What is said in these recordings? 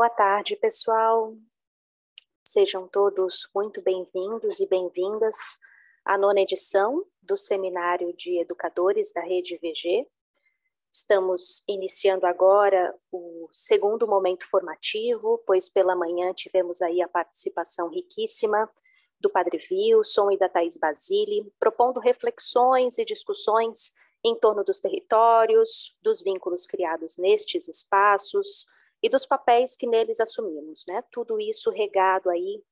Boa tarde, pessoal. Sejam todos muito bem-vindos e bem-vindas à nona edição do Seminário de Educadores da Rede VG. Estamos iniciando agora o segundo momento formativo, pois pela manhã tivemos aí a participação riquíssima do Padre Wilson e da Thais Basile, propondo reflexões e discussões em torno dos territórios, dos vínculos criados nestes espaços, e dos papéis que neles assumimos, né? Tudo isso regado aí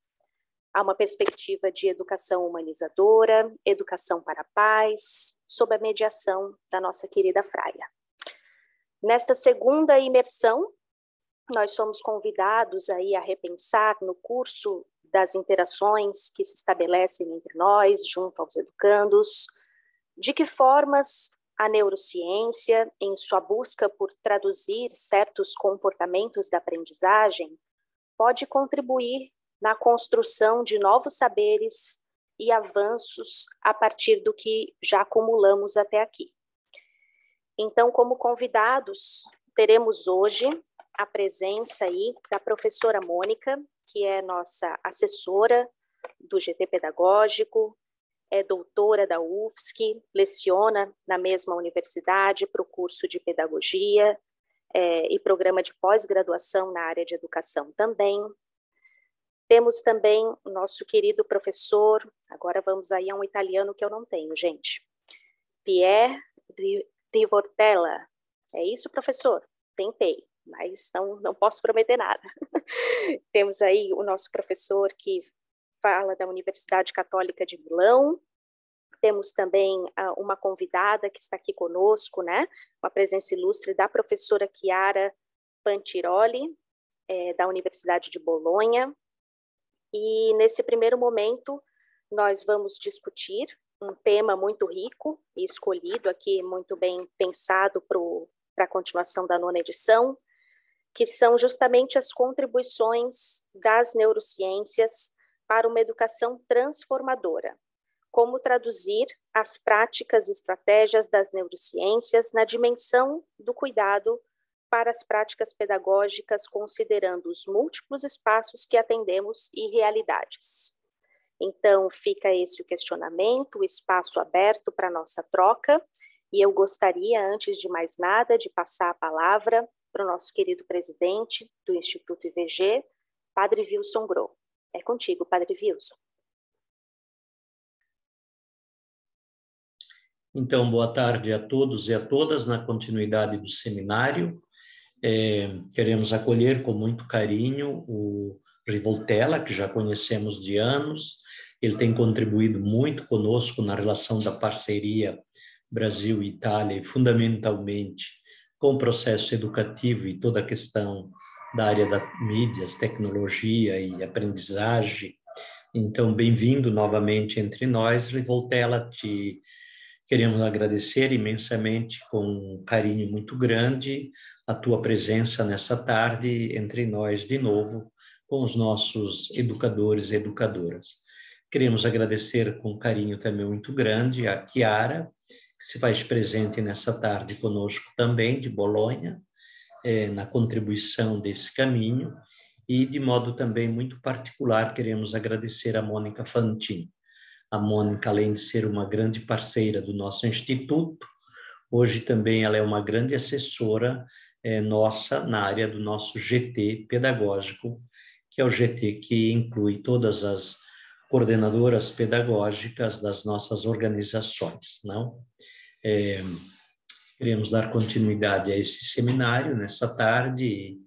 a uma perspectiva de educação humanizadora, educação para a paz, sob a mediação da nossa querida Fraia. Nesta segunda imersão, nós somos convidados aí a repensar no curso das interações que se estabelecem entre nós, junto aos educandos, de que formas a neurociência, em sua busca por traduzir certos comportamentos da aprendizagem, pode contribuir na construção de novos saberes e avanços a partir do que já acumulamos até aqui. Então, como convidados, teremos hoje a presença aí da professora Mônica, que é nossa assessora do GT Pedagógico, é doutora da UFSC, leciona na mesma universidade para o curso de pedagogia é, e programa de pós-graduação na área de educação também. Temos também nosso querido professor, agora vamos aí a um italiano que eu não tenho, gente. Pierre Rivortella. É isso, professor? Tentei, mas não, não posso prometer nada. Temos aí o nosso professor que fala da Universidade Católica de Milão. Temos também uh, uma convidada que está aqui conosco, né? Uma presença ilustre da professora Chiara Pantiroli, é, da Universidade de Bolonha. E nesse primeiro momento, nós vamos discutir um tema muito rico e escolhido aqui, muito bem pensado para a continuação da nona edição, que são justamente as contribuições das neurociências para uma educação transformadora. Como traduzir as práticas e estratégias das neurociências na dimensão do cuidado para as práticas pedagógicas, considerando os múltiplos espaços que atendemos e realidades. Então, fica esse o questionamento, o espaço aberto para nossa troca, e eu gostaria, antes de mais nada, de passar a palavra para o nosso querido presidente do Instituto IVG, Padre Wilson Gro. É contigo, Padre Wilson. Então, boa tarde a todos e a todas na continuidade do seminário. É, queremos acolher com muito carinho o Rivoltella, que já conhecemos de anos. Ele tem contribuído muito conosco na relação da parceria Brasil-Itália e, fundamentalmente, com o processo educativo e toda a questão da área da mídias, tecnologia e aprendizagem. Então, bem-vindo novamente entre nós, Rivoltella. Te queremos agradecer imensamente, com um carinho muito grande, a tua presença nessa tarde entre nós de novo, com os nossos educadores e educadoras. Queremos agradecer com carinho também muito grande a Chiara, que se faz presente nessa tarde conosco também, de Bolonha, é, na contribuição desse caminho e, de modo também muito particular, queremos agradecer a Mônica Fantin. A Mônica, além de ser uma grande parceira do nosso instituto, hoje também ela é uma grande assessora é, nossa na área do nosso GT pedagógico, que é o GT que inclui todas as coordenadoras pedagógicas das nossas organizações, não? É, Queremos dar continuidade a esse seminário nessa tarde e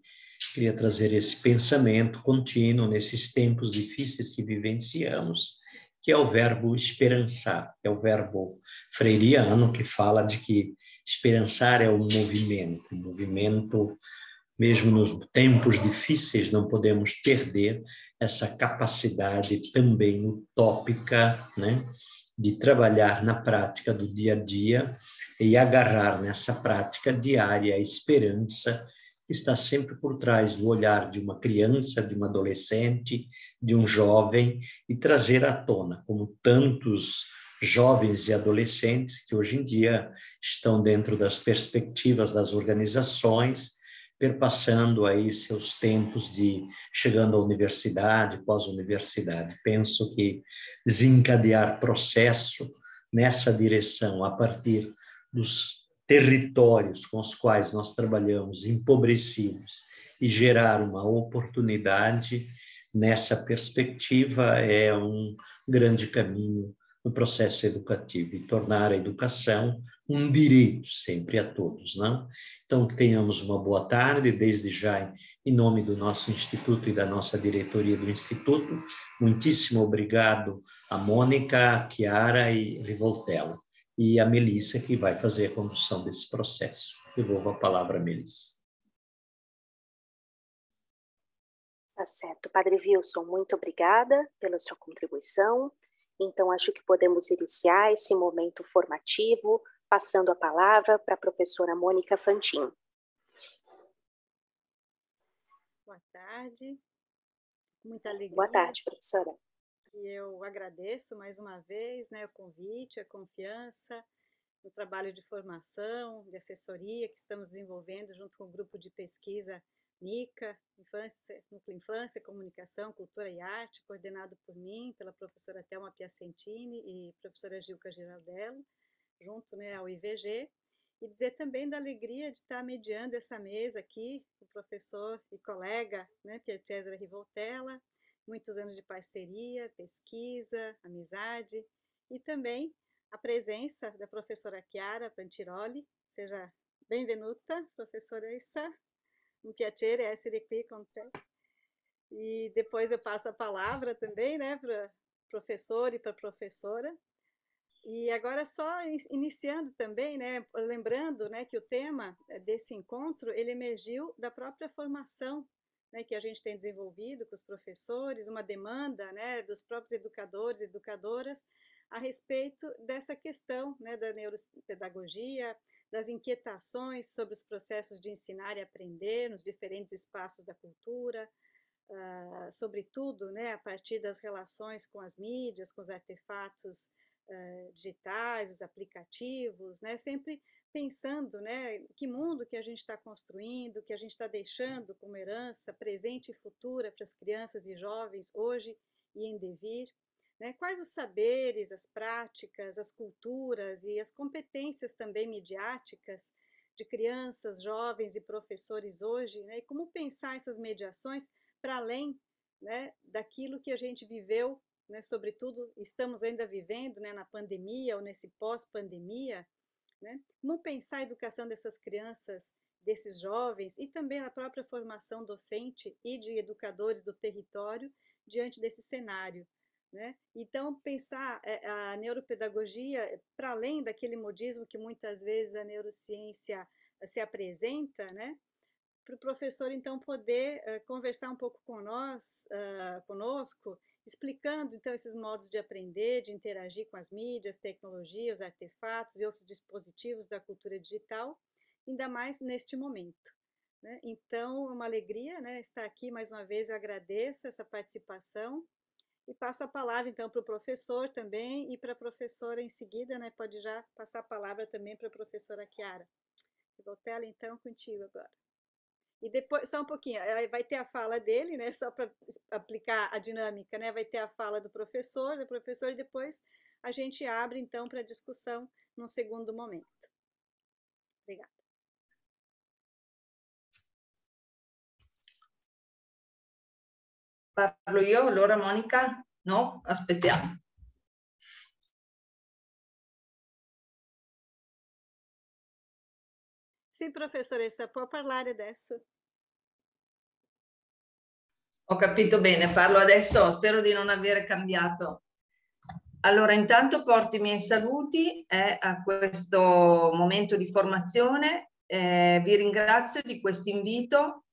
queria trazer esse pensamento contínuo nesses tempos difíceis que vivenciamos, que é o verbo esperançar, é o verbo freiriano que fala de que esperançar é um movimento, um movimento mesmo nos tempos difíceis não podemos perder essa capacidade também utópica, né, de trabalhar na prática do dia a dia e agarrar nessa prática diária a esperança que está sempre por trás do olhar de uma criança, de uma adolescente, de um jovem e trazer à tona, como tantos jovens e adolescentes que hoje em dia estão dentro das perspectivas das organizações, perpassando aí seus tempos de chegando à universidade, pós-universidade. Penso que desencadear processo nessa direção a partir dos territórios com os quais nós trabalhamos, empobrecidos, e gerar uma oportunidade nessa perspectiva é um grande caminho no processo educativo e tornar a educação um direito sempre a todos, não? Então, tenhamos uma boa tarde, desde já, em nome do nosso Instituto e da nossa diretoria do Instituto. Muitíssimo obrigado a Mônica, a Chiara e Rivoltello, e a Melissa, que vai fazer a condução desse processo. Devolvo a palavra a Melissa. Tá certo. Padre Wilson, muito obrigada pela sua contribuição. Então, acho que podemos iniciar esse momento formativo, passando a palavra para a professora Mônica Fantin. Boa tarde. Muita alegria. Boa tarde, professora. E eu agradeço mais uma vez né, o convite, a confiança, o trabalho de formação, de assessoria que estamos desenvolvendo junto com o grupo de pesquisa NICA, Infância, Núcleo Infância, Comunicação, Cultura e Arte, coordenado por mim, pela professora Thelma Piacentini e professora Gilca Giraldello, junto né, ao IVG, e dizer também da alegria de estar mediando essa mesa aqui, o professor e colega, né, Pier Cesare Rivoltella, muitos anos de parceria, pesquisa, amizade, e também a presença da professora Chiara Pantiroli, seja bem-vinda, professora Issa, um piacere essere qui com te. E depois eu passo a palavra também, né, para professor e para professora. E agora só iniciando também, né, lembrando, né, que o tema desse encontro ele emergiu da própria formação, né, que a gente tem desenvolvido com os professores, uma demanda, né, dos próprios educadores e educadoras a respeito dessa questão, né, da neuropedagogia, das inquietações sobre os processos de ensinar e aprender nos diferentes espaços da cultura, uh, sobretudo né, a partir das relações com as mídias, com os artefatos uh, digitais, os aplicativos, né, sempre pensando né, que mundo que a gente está construindo, que a gente está deixando como herança presente e futura para as crianças e jovens hoje e em devir. Né? Quais os saberes, as práticas, as culturas e as competências também midiáticas de crianças, jovens e professores hoje, né? e como pensar essas mediações para além né, daquilo que a gente viveu, né, sobretudo estamos ainda vivendo né, na pandemia ou nesse pós-pandemia, né? como pensar a educação dessas crianças, desses jovens e também a própria formação docente e de educadores do território diante desse cenário. Né? Então, pensar eh, a neuropedagogia, para além daquele modismo que muitas vezes a neurociência eh, se apresenta, né? para o professor, então, poder uh, conversar um pouco com nós, uh, conosco, explicando, então, esses modos de aprender, de interagir com as mídias, tecnologias, artefatos e outros dispositivos da cultura digital, ainda mais neste momento. Né? Então, é uma alegria né, estar aqui mais uma vez, eu agradeço essa participação e passo a palavra, então, para o professor também e para a professora em seguida, né? Pode já passar a palavra também para a professora Chiara. Voltela, então, contigo agora. E depois, só um pouquinho, vai ter a fala dele, né? Só para aplicar a dinâmica, né? Vai ter a fala do professor, do professor, e depois a gente abre, então, para discussão num segundo momento. Obrigada. Parlo io, allora Monica? No? Aspettiamo. Sì, professoressa, può parlare adesso. Ho capito bene, parlo adesso, spero di non aver cambiato. Allora, intanto porto i miei saluti eh, a questo momento di formazione. Eh, vi ringrazio di questo invito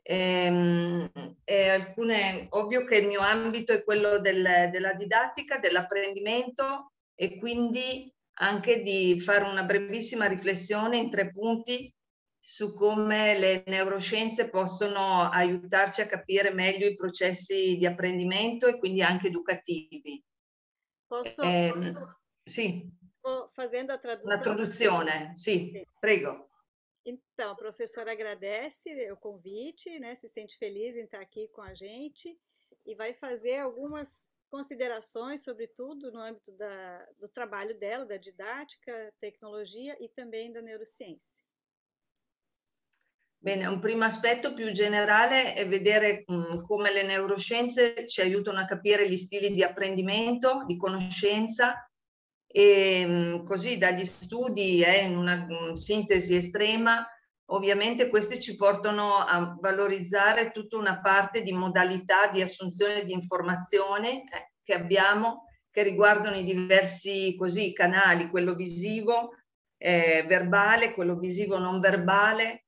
e, ehm, e alcune, ovvio che il mio ambito è quello del, della didattica, dell'apprendimento e quindi anche di fare una brevissima riflessione in tre punti su come le neuroscienze possono aiutarci a capire meglio i processi di apprendimento e quindi anche educativi. Posso, eh, posso sì. Facendo la traduzione. Una traduzione, sì, sì. prego. Então, a professora agradece o convite, né, se sente feliz em estar aqui com a gente e vai fazer algumas considerações, sobretudo no âmbito da, do trabalho dela, da didática, tecnologia e também da neurociência. Bene, un primo aspetto più generale è vedere mh, come le neuroscienze ci aiutano a capire gli stili di apprendimento, di conoscenza e mh, così dagli studi eh, in una mh, sintesi estrema. Ovviamente questi ci portano a valorizzare tutta una parte di modalità di assunzione di informazione eh, che abbiamo che riguardano i diversi così, canali, quello visivo, eh, verbale, quello visivo non verbale,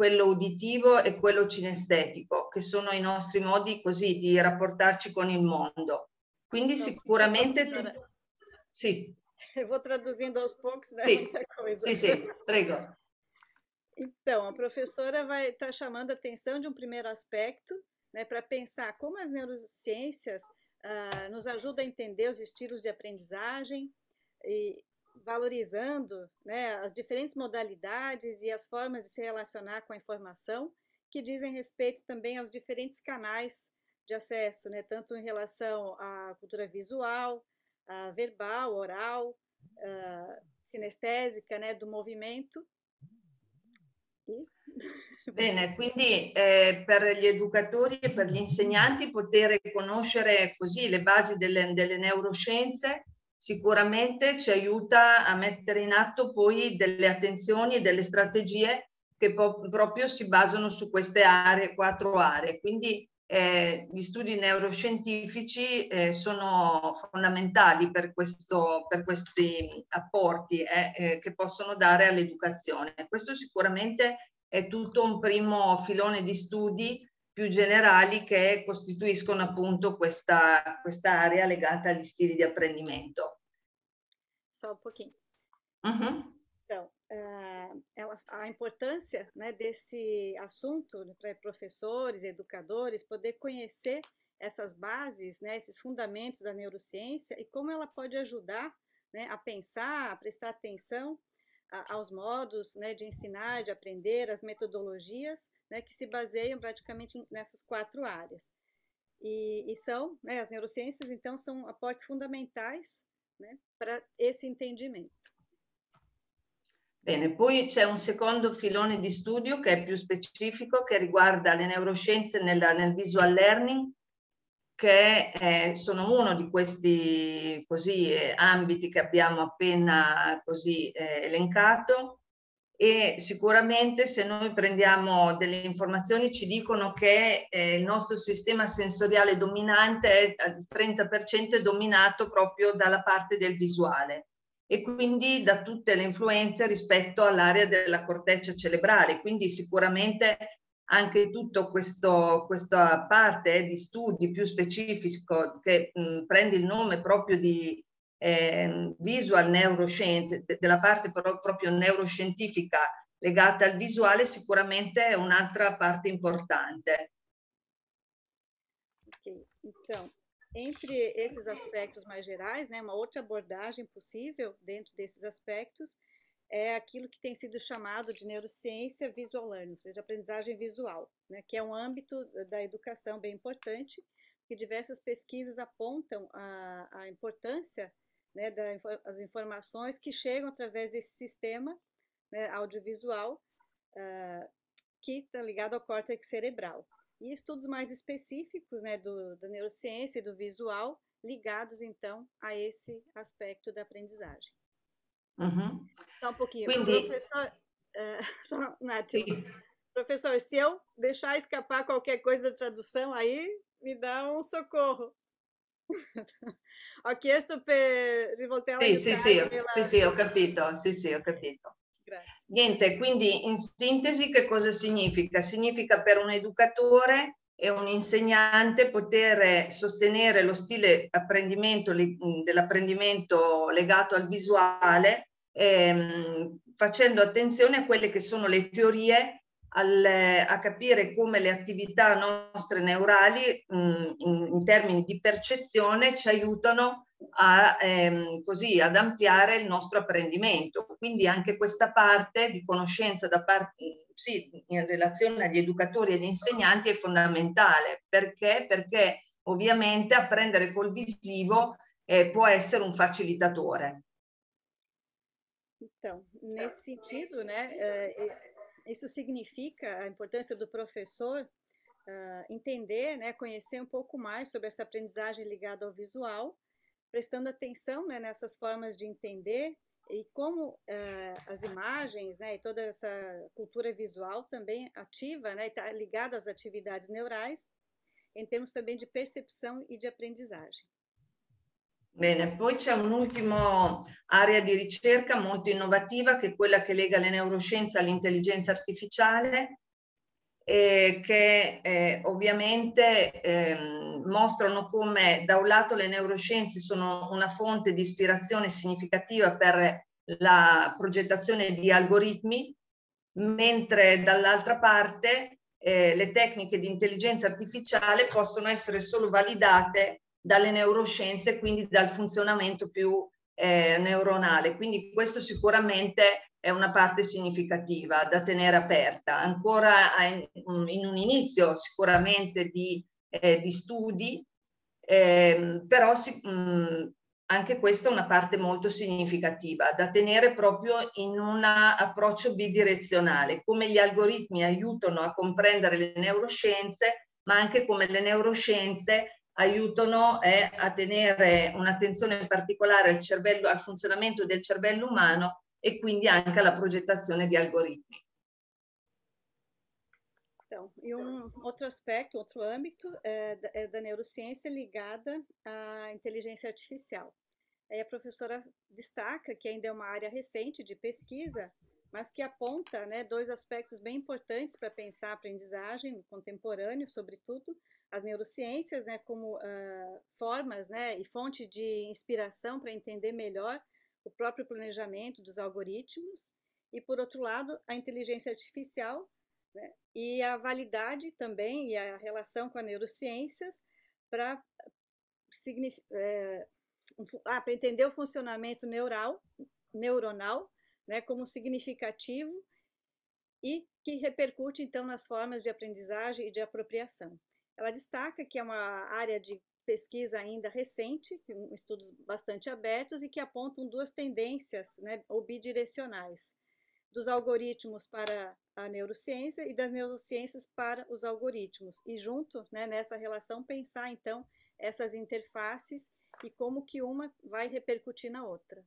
quello uditivo e quello cinestetico, che sono i nostri modi così di rapportarci con il mondo. Quindi sicuramente... Tu... Sì. Vou traduzindo aos poucos, né? Sì, sì, prego. Então, a professora vai estar tá chamando a atenção de um primeiro aspecto, né, para pensar como as neurociências ah, nos ajudam a entender os estilos de aprendizagem e, valorizando né, as diferentes modalidades e as formas de se relacionar com a informação, que dizem respeito também aos diferentes canais de acesso, né, tanto em relação à cultura visual, à verbal, oral, sinestésica, né, do movimento. Bene, quindi eh, per gli educatori e per gli insegnanti poter conoscere così le basi delle, delle neuroscienze sicuramente ci aiuta a mettere in atto poi delle attenzioni e delle strategie che proprio si basano su queste aree, quattro aree. Quindi eh, gli studi neuroscientifici eh, sono fondamentali per, questo, per questi apporti eh, eh che possono dare all'educazione. Questo sicuramente è tutto un primo filone di studi più generali che costituiscono appunto questa, questa area legata agli stili di apprendimento. Só um pouquinho. Uhum. Então, ela, a importância né, desse assunto né, para professores, educadores, poder conhecer essas bases, né, esses fundamentos da neurociência e como ela pode ajudar né, a pensar, a prestar atenção aos modos né, de ensinar, de aprender, as metodologias né, que se baseiam praticamente nessas quatro áreas. E, e são, né, as neurociências, então, são aportes fundamentais né, para esse entendimento. Bene, poi c'è un secondo filone di studio che è più specifico, che riguarda le neuroscienze nella, nel visual learning, che eh, sono uno di questi così, eh, ambiti che abbiamo appena così eh, elencato e sicuramente se noi prendiamo delle informazioni ci dicono che eh, il nostro sistema sensoriale dominante è al 30% è dominato proprio dalla parte del visuale e quindi da tutte le influenze rispetto all'area della corteccia cerebrale. Quindi sicuramente anche tutta questa parte di studi più specifico che mh, prende il nome proprio di eh, visual neuroscienze, de, della parte però, proprio neuroscientifica legata al visuale, sicuramente è un'altra parte importante. Ok, então, entre esses aspectos mais gerais, né, uma outra abordagem possível dentro desses aspectos é aquilo que tem sido chamado de neurociência visual learning, ou seja, aprendizagem visual, né, que é um âmbito da educação bem importante, que diversas pesquisas apontam a, a importância né, das informações que chegam através desse sistema né, audiovisual uh, que está ligado ao córtex cerebral. E estudos mais específicos né, do, da neurociência e do visual ligados, então, a esse aspecto da aprendizagem. Uhum. Só um pouquinho. Quindi... Professor, uh, só, Nath, professor, se eu deixar escapar qualquer coisa da tradução aí, me dá um socorro. ho chiesto per rivoltare sì, sì, sì, la... sì, sì, ho capito, sì, sì, ho capito. Grazie. Niente, quindi in sintesi che cosa significa? Significa per un educatore e un insegnante poter sostenere lo stile apprendimento, dell'apprendimento legato al visuale, ehm, facendo attenzione a quelle che sono le teorie, al, a capire come le attività nostre neurali mh, in, in, termini di percezione ci aiutano a, ehm, così, ad ampliare il nostro apprendimento. quindi anche questa parte di conoscenza da parte, sì, in relazione agli educatori e agli insegnanti è fondamentale. Perché? Perché ovviamente apprendere col visivo eh, può essere um facilitatore. Então, nesse sentido, né, isso significa a importância do professor uh, entender, né, conhecer um pouco mais sobre essa aprendizagem ligada ao visual, prestando atenção né, nessas formas de entender e como uh, as imagens né, e toda essa cultura visual também ativa, né, está ligada às atividades neurais, em termos também de percepção e de aprendizagem. Bene, poi c'è un'ultima area di ricerca molto innovativa che è quella che lega le neuroscienze all'intelligenza artificiale, eh, che eh, ovviamente eh, mostrano come da un lato le neuroscienze sono una fonte di ispirazione significativa per la progettazione di algoritmi, mentre dall'altra parte eh, le tecniche di intelligenza artificiale possono essere solo validate dalle neuroscienze, quindi dal funzionamento più eh, neuronale. Quindi questo sicuramente è una parte significativa da tenere aperta. Ancora in, un inizio sicuramente di, eh, di studi, eh, però si, mh, anche questa è una parte molto significativa da tenere proprio in un approccio bidirezionale, come gli algoritmi aiutano a comprendere le neuroscienze, ma anche come le neuroscienze aiutano eh, a tenere un'attenzione particolare al, cervello, al funzionamento del cervello umano e quindi anche alla progettazione di algoritmi. Então, e um outro aspecto, outro âmbito é, é da neurociência ligada à inteligência artificial. Aí a professora destaca que ainda é uma área recente de pesquisa, mas que aponta né, dois aspectos bem importantes para pensar a aprendizagem contemporâneo, sobretudo, as neurociências né, como uh, formas né, e fonte de inspiração para entender melhor o próprio planejamento dos algoritmos, e, por outro lado, a inteligência artificial né, e a validade também e a relação com as neurociências para é, ah, entender o funcionamento neural, neuronal né, como significativo e que repercute, então, nas formas de aprendizagem e de apropriação. Ela destaca que é uma área de pesquisa ainda recente, estudos bastante abertos e que apontam duas tendências né, ou bidirecionais, dos algoritmos para a neurociência e das neurociências para os algoritmos. E junto, né, nessa relação, pensar então essas interfaces e como que uma vai repercutir na outra.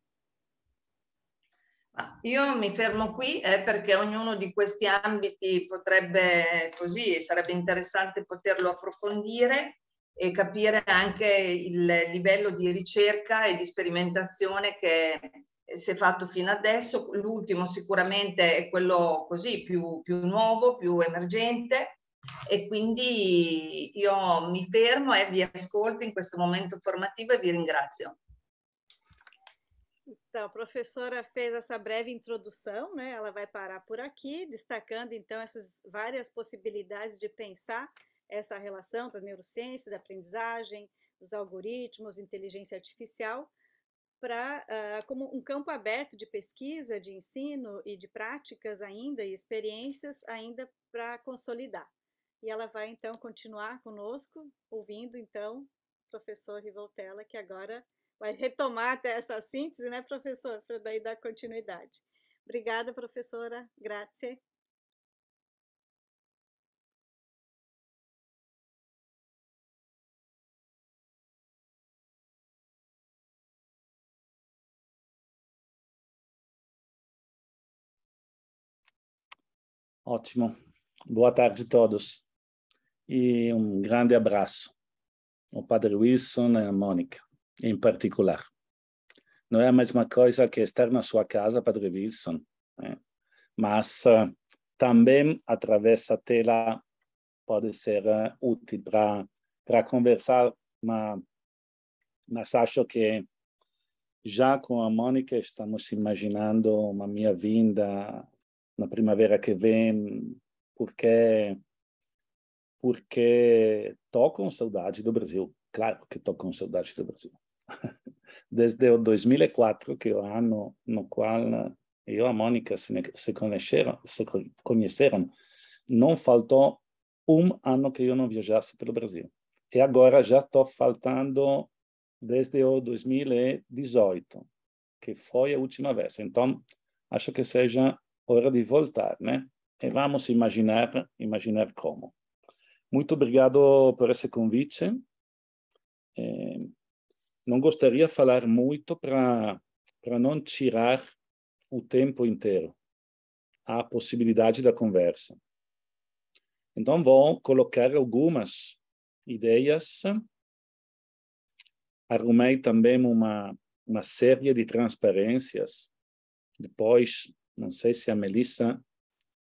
Io mi fermo qui eh, perché ognuno di questi ambiti potrebbe così, sarebbe interessante poterlo approfondire e capire anche il livello di ricerca e di sperimentazione che si è fatto fino adesso. L'ultimo sicuramente è quello così più, più nuovo, più emergente e quindi io mi fermo e vi ascolto in questo momento formativo e vi ringrazio. Então, a professora fez essa breve introdução, né? Ela vai parar por aqui, destacando então essas várias possibilidades de pensar essa relação da neurociência, da aprendizagem, dos algoritmos, inteligência artificial, para uh, como um campo aberto de pesquisa, de ensino e de práticas ainda e experiências ainda para consolidar. E ela vai então continuar conosco, ouvindo então professor Rivoltella, que agora vai retomar até essa síntese, né, professor, para daí dar continuidade. Obrigada, professora. Grazie. Ótimo. Boa tarde a todos. E um grande abraço ao Padre Wilson e à Mônica em particular. Não é a mesma coisa que estar na sua casa, Padre Wilson, né? mas uh, também através da tela pode ser uh, útil para conversar, mas, mas acho que já com a Mônica estamos imaginando uma minha vinda na primavera que vem, porque porque estou com saudade do Brasil. Claro que estou com saudade do Brasil. Desde o 2004, que é o ano no qual eu e a Mônica se, se, conheceram, se conheceram, não faltou um ano que eu não viajasse pelo Brasil. E agora já estou faltando desde o 2018, que foi a última vez. Então, acho que seja hora de voltar, né? E vamos imaginar, imaginar como. Muito obrigado por esse convite. É, não gostaria de falar muito para não tirar o tempo inteiro a possibilidade da conversa. Então, vou colocar algumas ideias. Arrumei também uma, uma série de transparências. Depois, não sei se a Melissa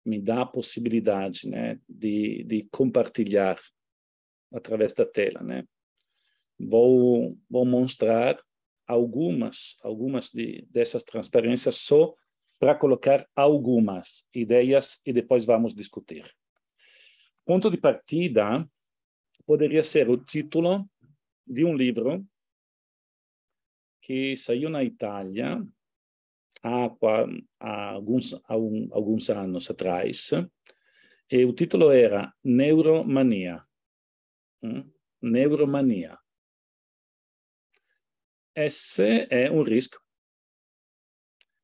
me dá a possibilidade né, de, de compartilhar através da tela. Né? Vou, vou mostrar algumas, algumas de, dessas transparências só para colocar algumas ideias e depois vamos discutir. Ponto de partida poderia ser o título de um livro que saiu na Itália há, há, alguns, há um, alguns anos atrás, e o título era Neuromania. Hum? Neuromania. Esse é um risco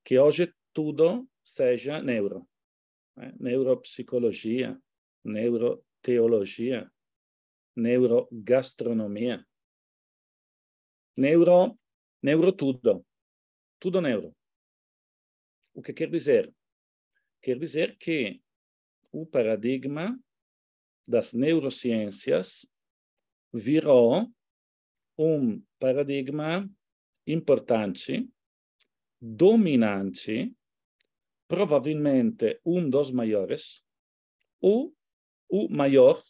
que hoje tudo seja neuro. Né? Neuropsicologia, neuroteologia, neurogastronomia. Neuro, neuro tudo. Tudo neuro. O que quer dizer? Quer dizer que o paradigma das neurociências virou um paradigma importante, dominante, provavelmente um dos maiores, ou o maior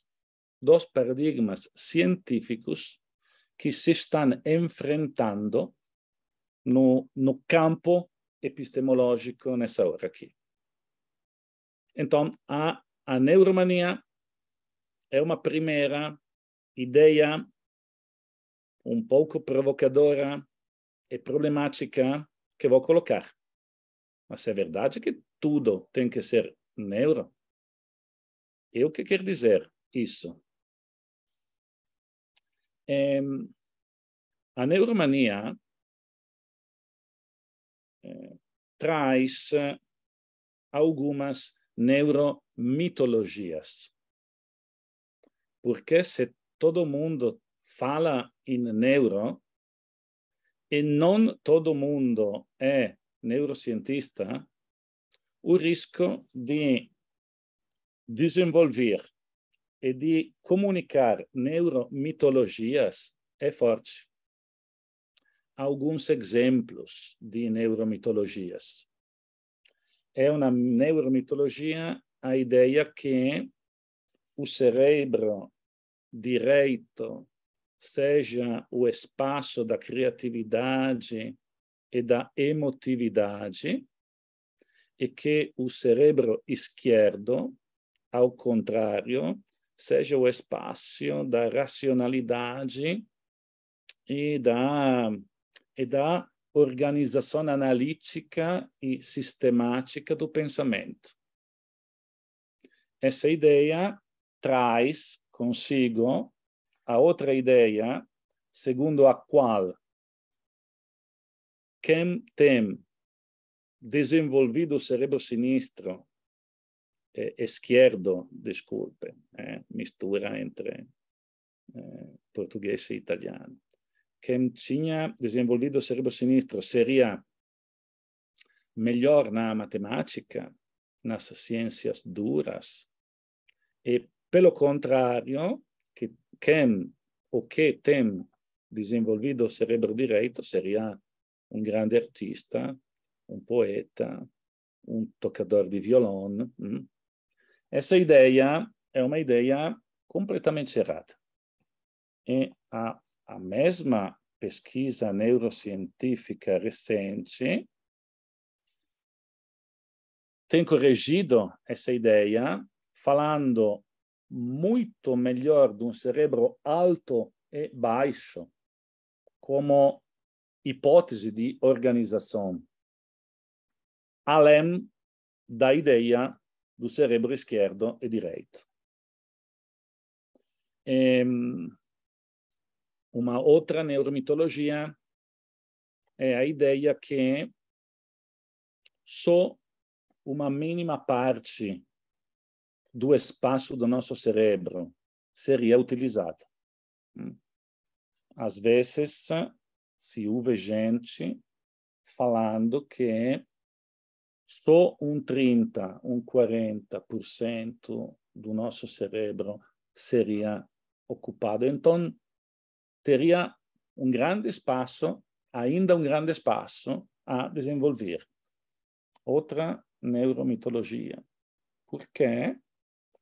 dos paradigmas científicos que se estão enfrentando no, no campo epistemológico nessa hora aqui. Então, a, a neuromania é uma primeira ideia um pouco provocadora e problemática que vou colocar. Mas é verdade que tudo tem que ser neuro? E o que quer dizer isso? É, a neuromania traz algumas neuromitologias. Porque se todo mundo fala em neuro e não todo mundo é neurocientista, o risco de desenvolver e de comunicar neuromitologias é forte. Alguns exemplos de neuromitologias. É uma neuromitologia a ideia que o cérebro direito seja o espaço da criatividade e da emotividade, e que o cérebro esquerdo, ao contrário, seja o espaço da racionalidade e da, e da organização analítica e sistemática do pensamento. Essa ideia traz consigo a outra ideia, segundo a qual quem tem desenvolvido o cérebro sinistro, eh, esquerdo, desculpe, eh, mistura entre eh, português e italiano. Quem tinha desenvolvido o cérebro sinistro seria melhor na matemática, nas ciências duras, e, pelo contrário, que quem o que tem desenvolvido o cérebro direito seria um grande artista, um poeta, um tocador de violão. Hum? Essa ideia é uma ideia completamente errada. E a, a mesma pesquisa neurocientífica recente tem corrigido essa ideia, falando muito melhor de um cérebro alto e baixo como hipótese de organização. além da ideia do cérebro esquerdo e direito. E, uma outra neuromitologia é a ideia que só uma mínima parte do espaço do nosso cérebro seria utilizada. Às vezes, se ouve gente falando que só um 30, um 40% do nosso cérebro seria ocupado. Então, teria um grande espaço, ainda um grande espaço a desenvolver. Outra neuromitologia. Porque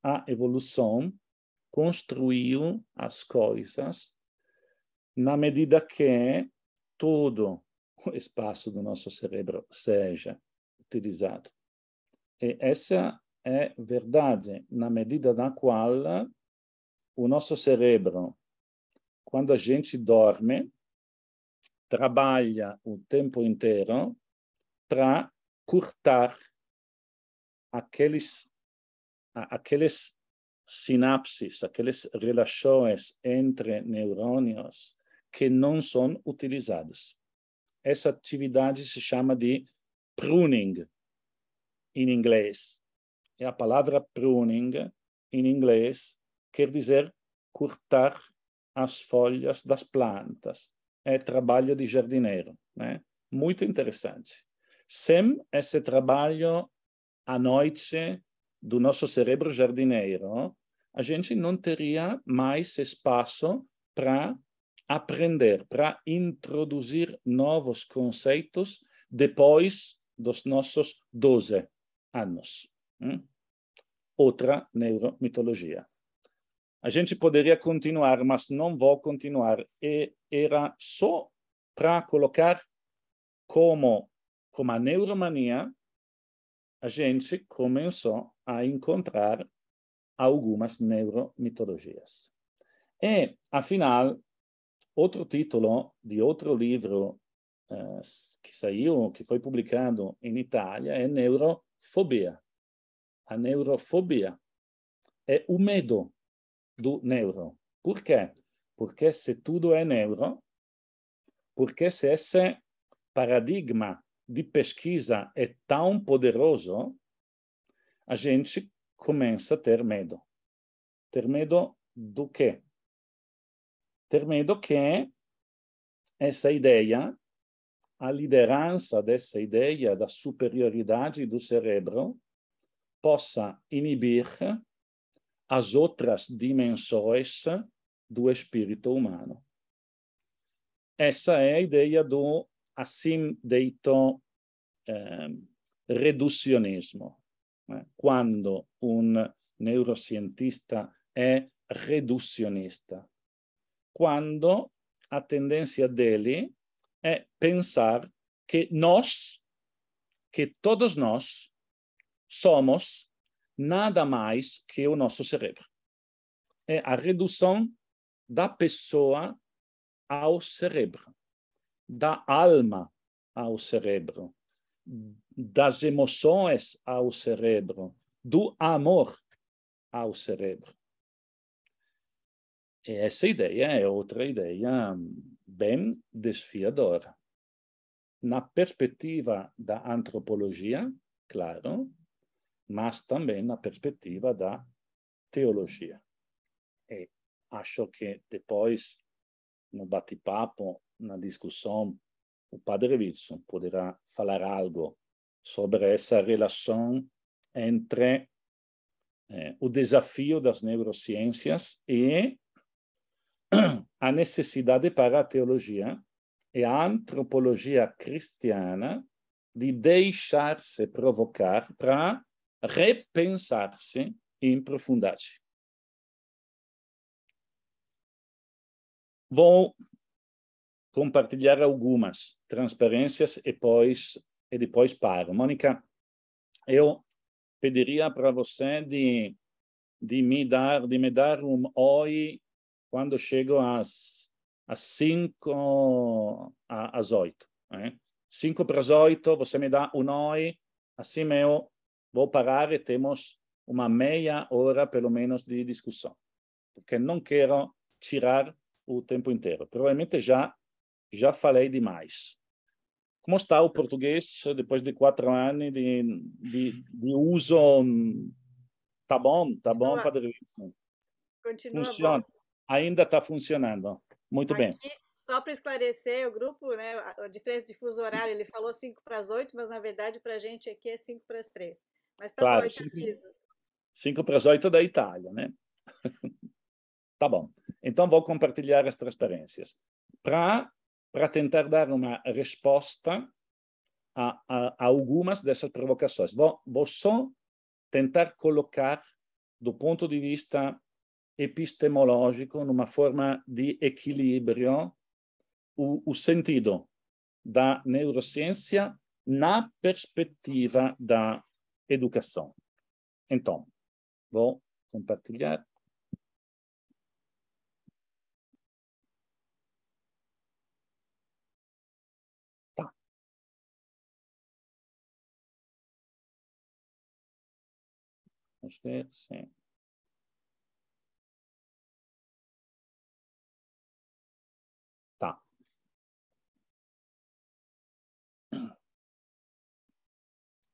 a evolução construiu as coisas na medida que todo o espaço do nosso cérebro seja utilizado. E essa é verdade na medida na qual o nosso cérebro, quando a gente dorme, trabalha o tempo inteiro para cortar aqueles aqueles sinapses, aquelas relações entre neurônios que não são utilizados. Essa atividade se chama de pruning em inglês. E a palavra pruning em inglês quer dizer cortar as folhas das plantas. É trabalho de jardineiro, né? Muito interessante. Sem esse trabalho à noite do nosso cérebro jardineiro, a gente não teria mais espaço para aprender, para introduzir novos conceitos depois dos nossos 12 anos. Hum? Outra neuromitologia. A gente poderia continuar, mas não vou continuar. E era só para colocar como, como a neuromania, a gente começou a encontrar algumas neuromitologias. E, afinal, outro título de outro livro uh, que saiu, que foi publicado em Itália, é Neurofobia. A neurofobia é o medo do neuro. Por quê? Porque se tudo é neuro, porque se esse paradigma de pesquisa é tão poderoso, a gente começa a ter medo. Ter medo do quê? Ter medo que essa ideia, a liderança dessa ideia da superioridade do cérebro, possa inibir as outras dimensões do espírito humano. Essa é a ideia do assim dito eh, reducionismo. Eh, quando un neurocientista è reduzionista, quando a tendência dele é pensar que nós, que todos nós, somos nada mais que o nosso cérebro. É a redução da pessoa ao cérebro, da alma ao cérebro, das emoções ao cérebro, do amor ao cérebro. E essa ideia é outra ideia bem desfiadora. Na perspectiva da antropologia, claro, mas também na perspectiva da teologia. E acho que depois, no bate-papo, na discussão, o padre Wilson poderá falar algo sobre essa relação entre eh, o desafio das neurociências e a necessidade para a teologia e a antropologia cristiana de deixar-se provocar para repensar-se em profundidade. Vou compartilhar algumas transparências e depois, e depois paro. Mônica, eu pediria para você de, de, me dar, de me dar um oi quando chego às, às cinco, às oito. Né? Cinco para as oito, você me dá um oi Assim eu vou parar e temos uma meia hora, pelo menos, de discussão. Porque não quero tirar o tempo inteiro. Provavelmente já, já falei demais. Como está o português depois de quatro anos de, de, de uso? Tá bom, tá bom, Padre Wilson. Continua Funciona. bom. Ainda está funcionando. Muito Aqui, bem. Só para esclarecer, o grupo, né, a a diferença de fuso horário, ele falou 5 para as 8, mas na verdade para a gente aqui é 5 para as 3. Mas tá Claro, bom, te cinco-. 5 para as 8 da Itália, né? tá bom. Então vou compartilhar as transparências. Para tentar dar uma resposta a, a, a algumas dessas provocações. Vou, vou só tentar colocar, do ponto de vista epistemológico, numa forma de equilíbrio, o, o sentido da neurociência na perspectiva da educação. Então, vou compartilhar. Tá. Vamos ver se.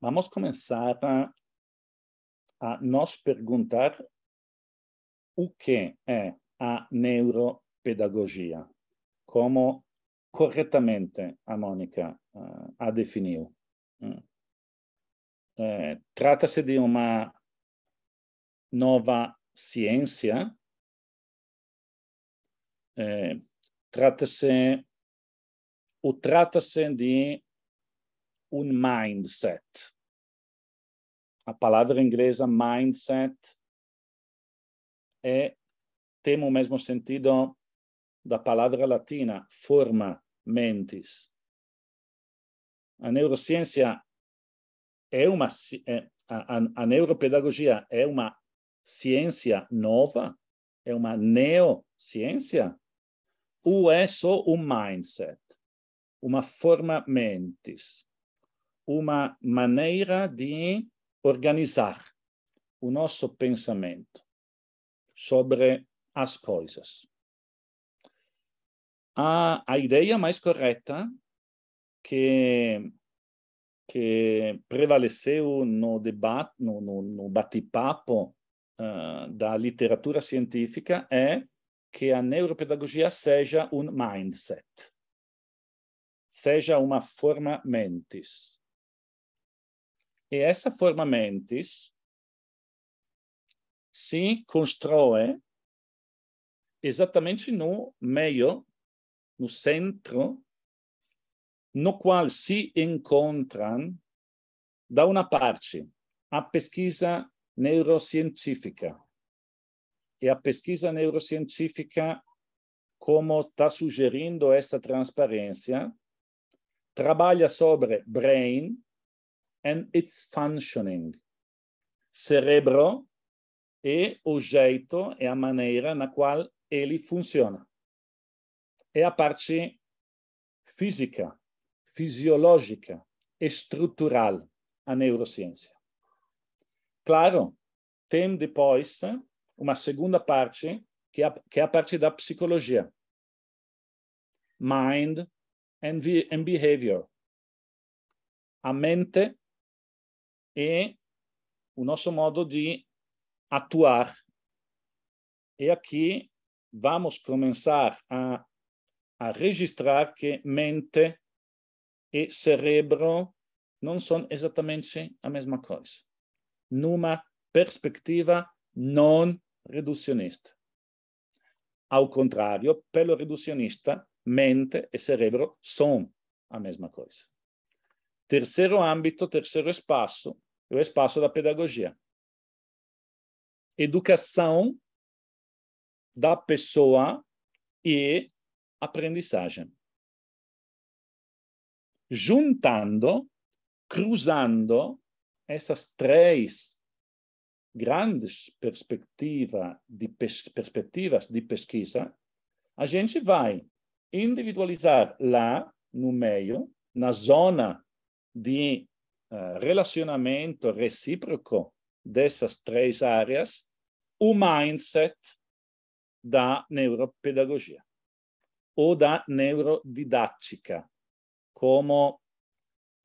Vamos começar a, a nos perguntar o que é a neuropedagogia, como corretamente a Mônica uh, a definiu. Eh, Trata-se de uma nova ciência, eh, trata-se ou trata-se de um mindset. A palavra inglesa mindset é, tem o mesmo sentido da palavra latina forma mentis. A neurociência é uma é, a, a, neuropedagogia é uma ciência nova, é uma neociência ou é só um mindset, uma forma mentis, uma maneira de organizar o nosso pensamento sobre as coisas. A, a ideia mais correta que, que prevaleceu no debate, no, no, no bate-papo uh, da literatura científica é que a neuropedagogia seja um mindset, seja uma forma mentis. E essa forma mentis se constrói exatamente no meio, no centro, no qual se encontram, da uma parte, a pesquisa neurocientífica. E a pesquisa neurocientífica, como está sugerindo essa transparência, trabalha sobre brain and its functioning. Cérebro e o jeito e a maneira na qual ele funciona. É a parte física, fisiológica, estrutural, a neurociência. Claro, tem depois uma segunda parte, que é a, é parte da psicologia. Mind and, and behavior. A mente e o nosso modo de atuar. E aqui vamos começar a, a registrar que mente e cérebro não são exatamente a mesma coisa. Numa perspectiva não reducionista. Ao contrário, pelo reducionista, mente e cérebro são a mesma coisa. Terceiro âmbito, terceiro espaço, é o espaço da pedagogia. Educação da pessoa e aprendizagem. Juntando, cruzando essas três grandes perspectiva de pes perspectivas de pesquisa, a gente vai individualizar lá no meio, na zona de uh, relacionamento recíproco dessas três áreas, o mindset da neuropedagogia ou da neurodidática, como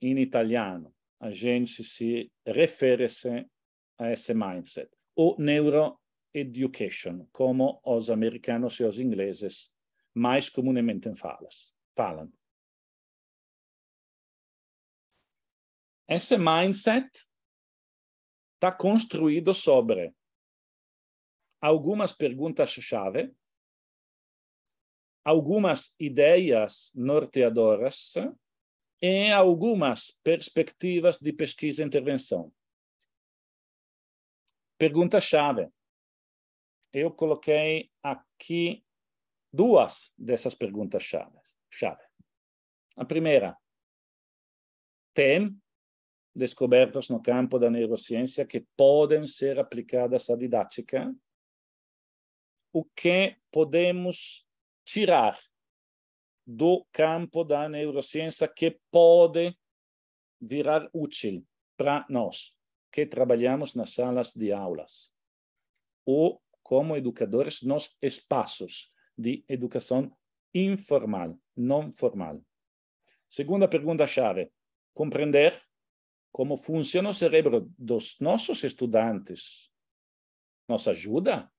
em italiano a gente se refere-se a esse mindset, ou neuroeducation, como os americanos e os ingleses mais comumente falam. Esse mindset está construído sobre algumas perguntas-chave, algumas ideias norteadoras e algumas perspectivas de pesquisa e intervenção. Pergunta-chave. Eu coloquei aqui duas dessas perguntas-chave. A primeira, tem descobertas no campo da neurociência que podem ser aplicadas à didática? O que podemos tirar do campo da neurociência que pode virar útil para nós que trabalhamos nas salas de aulas ou como educadores nos espaços de educação informal, não formal. Segunda pergunta-chave: compreender como funciona o cérebro dos nossos estudantes nos ajuda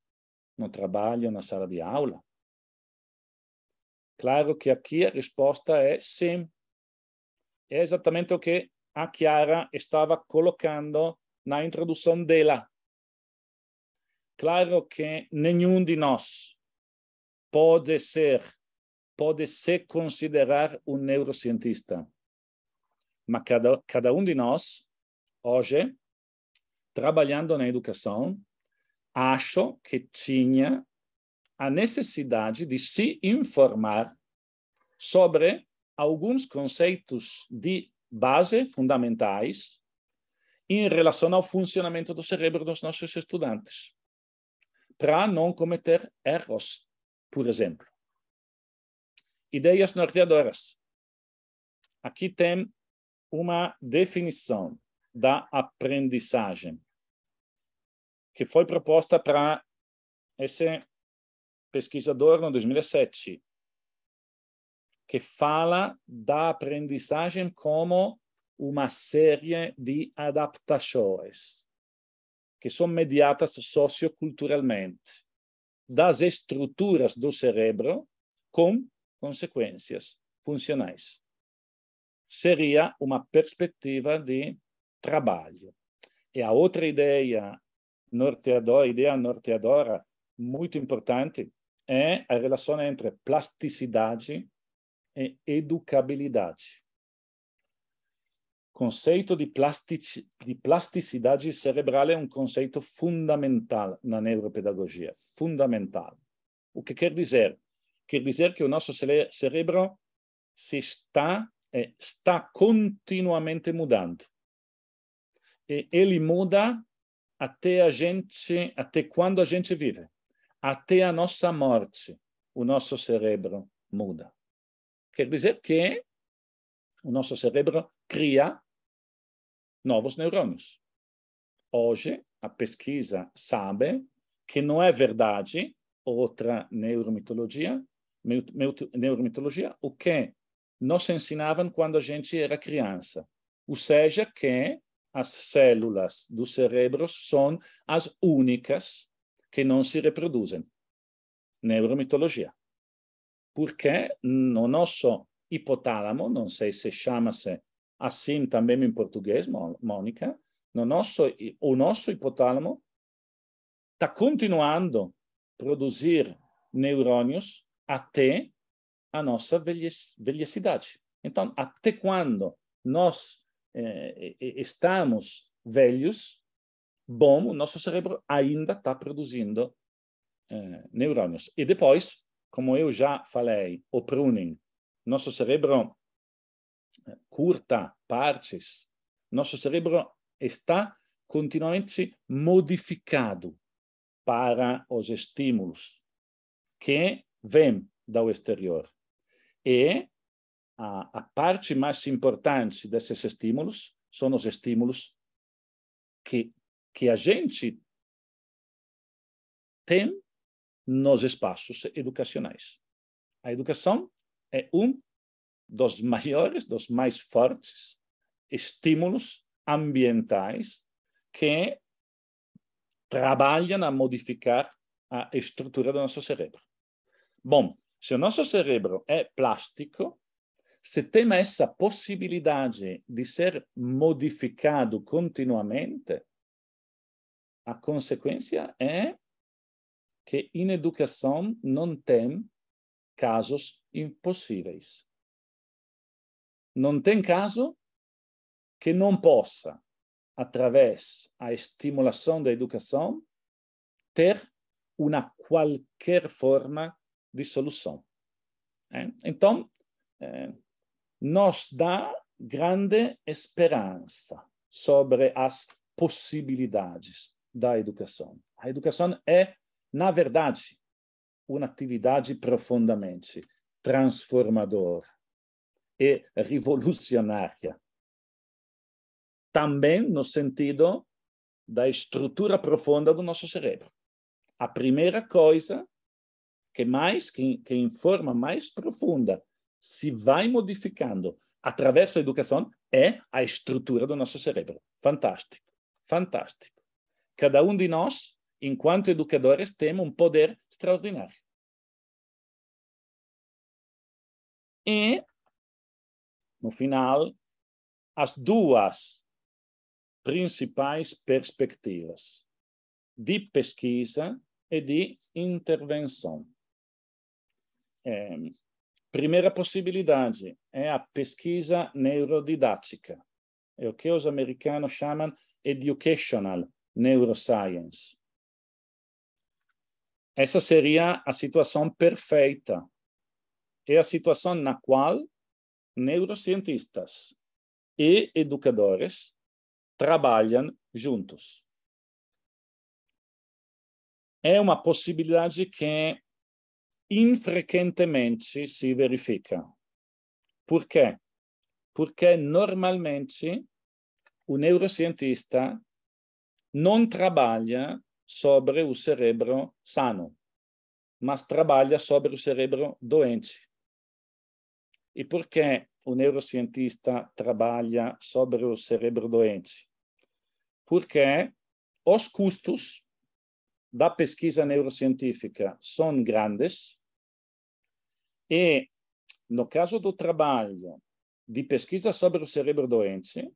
no trabalho, na sala de aula? Claro que aqui a resposta é sim. É exatamente o que a Chiara estava colocando na introdução dela. Claro que nenhum de nós pode ser, pode se considerar um neurocientista. Mas cada, cada um de nós, hoje, trabalhando na educação, acho que tinha a necessidade de se informar sobre alguns conceitos de base fundamentais em relação ao funcionamento do cérebro dos nossos estudantes, para não cometer erros, por exemplo. Ideias norteadoras. Aqui tem uma definição da aprendizagem que foi proposta para esse pesquisador no 2007, que fala da aprendizagem como uma série de adaptações que são mediadas socioculturalmente das estruturas do cérebro com consequências funcionais. Seria uma perspectiva de trabalho. E a outra ideia norteadora, ideia norteadora muito importante é a relação entre plasticidade e educabilidade. O conceito de, plastic, de plasticidade cerebral é um conceito fundamental na neuropedagogia, fundamental. O que quer dizer? Quer dizer que o nosso cérebro se está está continuamente mudando. E ele muda até a gente, até quando a gente vive até a nossa morte, o nosso cérebro muda. Quer dizer que o nosso cérebro cria novos neurônios. Hoje, a pesquisa sabe que não é verdade outra neuromitologia, neuromitologia, o que nos ensinavam quando a gente era criança. Ou seja, que as células do cérebro são as únicas que não se reproduzem. Neuromitologia. Porque no nosso hipotálamo, não sei se chama-se assim também em português, Mônica, no nosso, o nosso hipotálamo está continuando a produzir neurônios até a nossa velhicidade. Então, até quando nós eh, estamos velhos, bom, o nosso cérebro ainda está produzindo eh, neurônios. E depois, como eu já falei, o pruning, nosso cérebro eh, curta partes, nosso cérebro está continuamente modificado para os estímulos que vêm do exterior. E a, a parte mais importante desses estímulos são os estímulos que, que a gente tem nos espaços educacionais. A educação é um dos maiores, dos mais fortes estímulos ambientais que trabalham a modificar a estrutura do nosso cérebro. Bom, se o nosso cérebro é plástico, se tem essa possibilidade de ser modificado continuamente, a consequência é que em educação não tem casos impossíveis. Não tem caso que não possa, através da estimulação da educação, ter uma qualquer forma de solução. É? Então, é, nos dá grande esperança sobre as possibilidades da educação. A educação é, na verdade, uma atividade profundamente transformadora e revolucionária. Também no sentido da estrutura profunda do nosso cérebro. A primeira coisa que mais, que, que em forma mais profunda se vai modificando através da educação é a estrutura do nosso cérebro. Fantástico, fantástico. Cada um de nós, enquanto educadores, tem um poder extraordinário. E, no final, as duas principais perspectivas de pesquisa e de intervenção. É, primeira possibilidade é a pesquisa neurodidática, é o que os americanos chamam educational neuroscience. Essa seria a situação perfeita. É a situação na qual neurocientistas e educadores trabalham juntos. É uma possibilidade que infrequentemente se verifica. Por quê? Porque normalmente o neurocientista não trabalha sobre o cérebro sano, mas trabalha sobre o cérebro doente. E que o neurocientista trabalha sobre o cérebro doente? Porque os custos da pesquisa neurocientífica são grandes e, no caso do trabalho de pesquisa sobre o cérebro doente,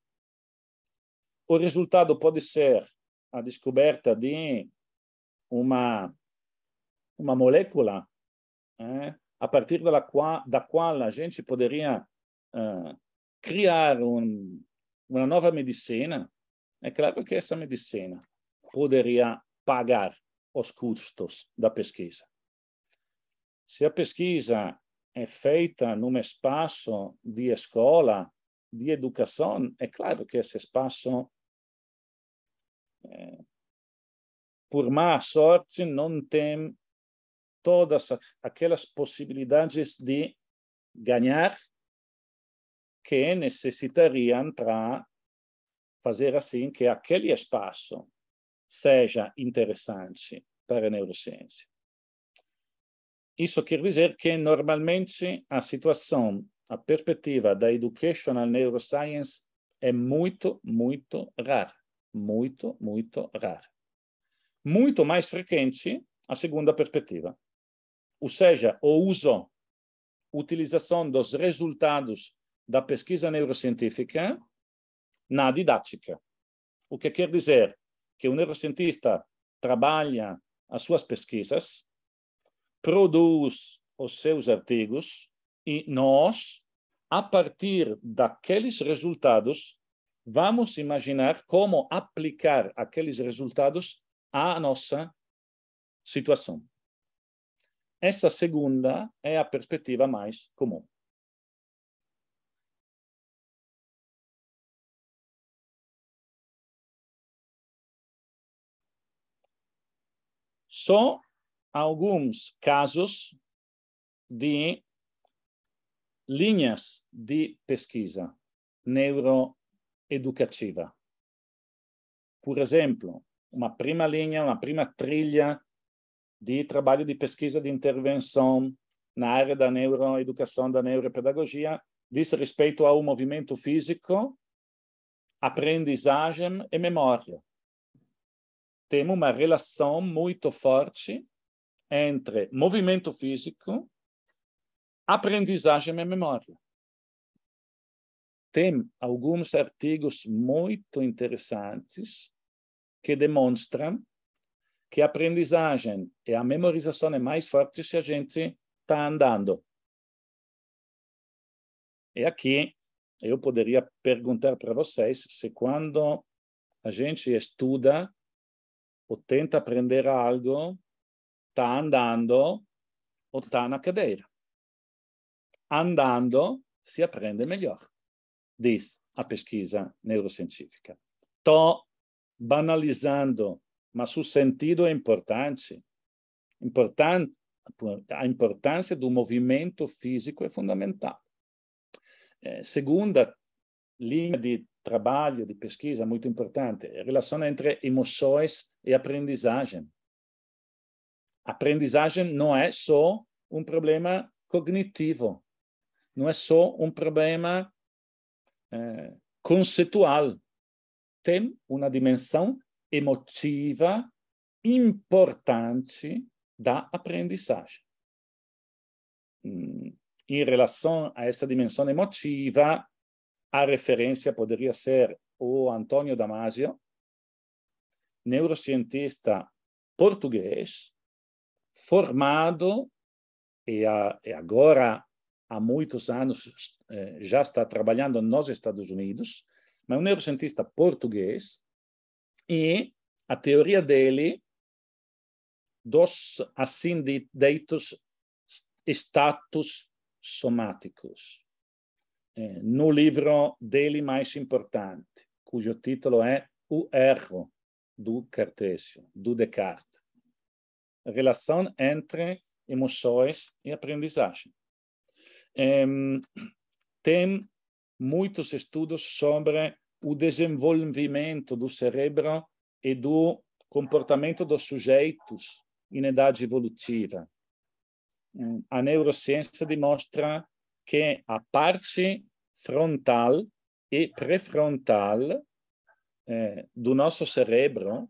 o resultado pode ser a descoberta de uma, uma molécula é, a partir da qual, da qual a gente poderia uh, criar um, uma nova medicina. É claro que essa medicina poderia pagar os custos da pesquisa. Se a pesquisa é feita num espaço de escola, de educação, é claro que esse espaço é, por má sorte, não tem todas aquelas possibilidades de ganhar que necessitariam para fazer assim que aquele espaço seja interessante para a neurociência. Isso quer dizer que normalmente a situação, a perspectiva da educational neuroscience é muito, muito rara muito, muito rara. Muito mais frequente a segunda perspectiva, ou seja, o uso, utilização dos resultados da pesquisa neurocientífica na didática. O que quer dizer que o neurocientista trabalha as suas pesquisas, produz os seus artigos e nós, a partir daqueles resultados, vamos imaginar como aplicar aqueles resultados à nossa situação. Essa segunda é a perspectiva mais comum. Só alguns casos de linhas de pesquisa neuro educativa. Por exemplo, uma prima linha, uma prima trilha de trabalho de pesquisa de intervenção na área da neuroeducação, da neuropedagogia, diz respeito ao movimento físico, aprendizagem e memória. Tem uma relação muito forte entre movimento físico, aprendizagem e memória. Tem alguns artigos muito interessantes que demonstram que a aprendizagem e a memorização é mais forte se a gente está andando. E aqui eu poderia perguntar para vocês se quando a gente estuda ou tenta aprender algo, está andando ou está na cadeira. Andando se aprende melhor, diz a pesquisa neurocientífica. Estou banalizando, mas o sentido é importante. Importante a importância do movimento físico é fundamental. É, segunda linha de trabalho, de pesquisa muito importante, a relação entre emoções e aprendizagem. Aprendizagem não é só um problema cognitivo, não é só um problema é, conceitual. Tem uma dimensão emotiva importante da aprendizagem. Hum, em relação a essa dimensão emotiva, a referência poderia ser o Antônio Damasio, neurocientista português, formado e, a, e agora há muitos anos eh, já está trabalhando nos Estados Unidos, mas é um neurocientista português, e a teoria dele dos assim ditos status somáticos. É, no livro dele mais importante, cujo título é O Erro do Cartesio, do Descartes. A relação entre emoções e aprendizagem. Tem muitos estudos sobre o desenvolvimento do cérebro e do comportamento dos sujeitos em idade evolutiva. A neurociência demonstra que a parte frontal e pré-frontal eh, do nosso cérebro,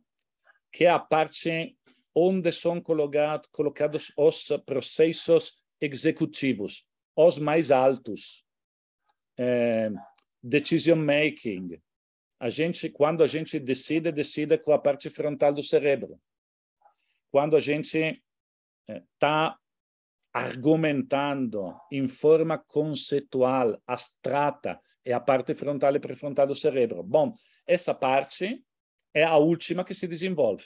que é a parte onde são colocado, colocados os processos executivos, os mais altos, eh, decision making. A gente, quando a gente decide, decide com a parte frontal do cérebro quando a gente está eh, argumentando em forma conceitual, abstrata, é a parte frontal e prefrontal do cérebro. Bom, essa parte é a última que se desenvolve.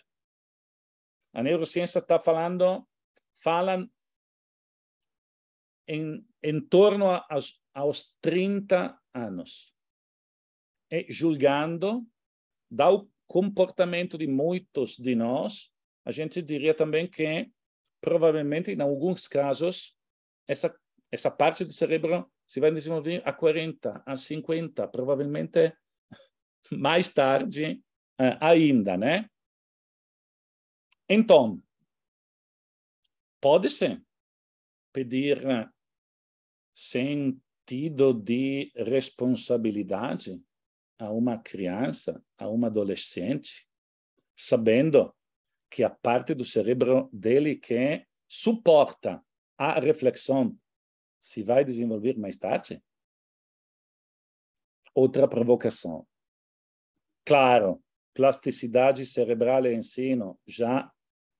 A neurociência está falando, fala em, em torno aos, aos 30 anos, e julgando do comportamento de muitos de nós a gente diria também que, provavelmente, em alguns casos, essa, essa parte do cérebro se vai desenvolver a 40, a 50, provavelmente mais tarde uh, ainda, né? Então, pode-se pedir sentido de responsabilidade a uma criança, a uma adolescente, sabendo que a parte do cérebro dele que suporta a reflexão se vai desenvolver mais tarde? Outra provocação. Claro, plasticidade cerebral e ensino, já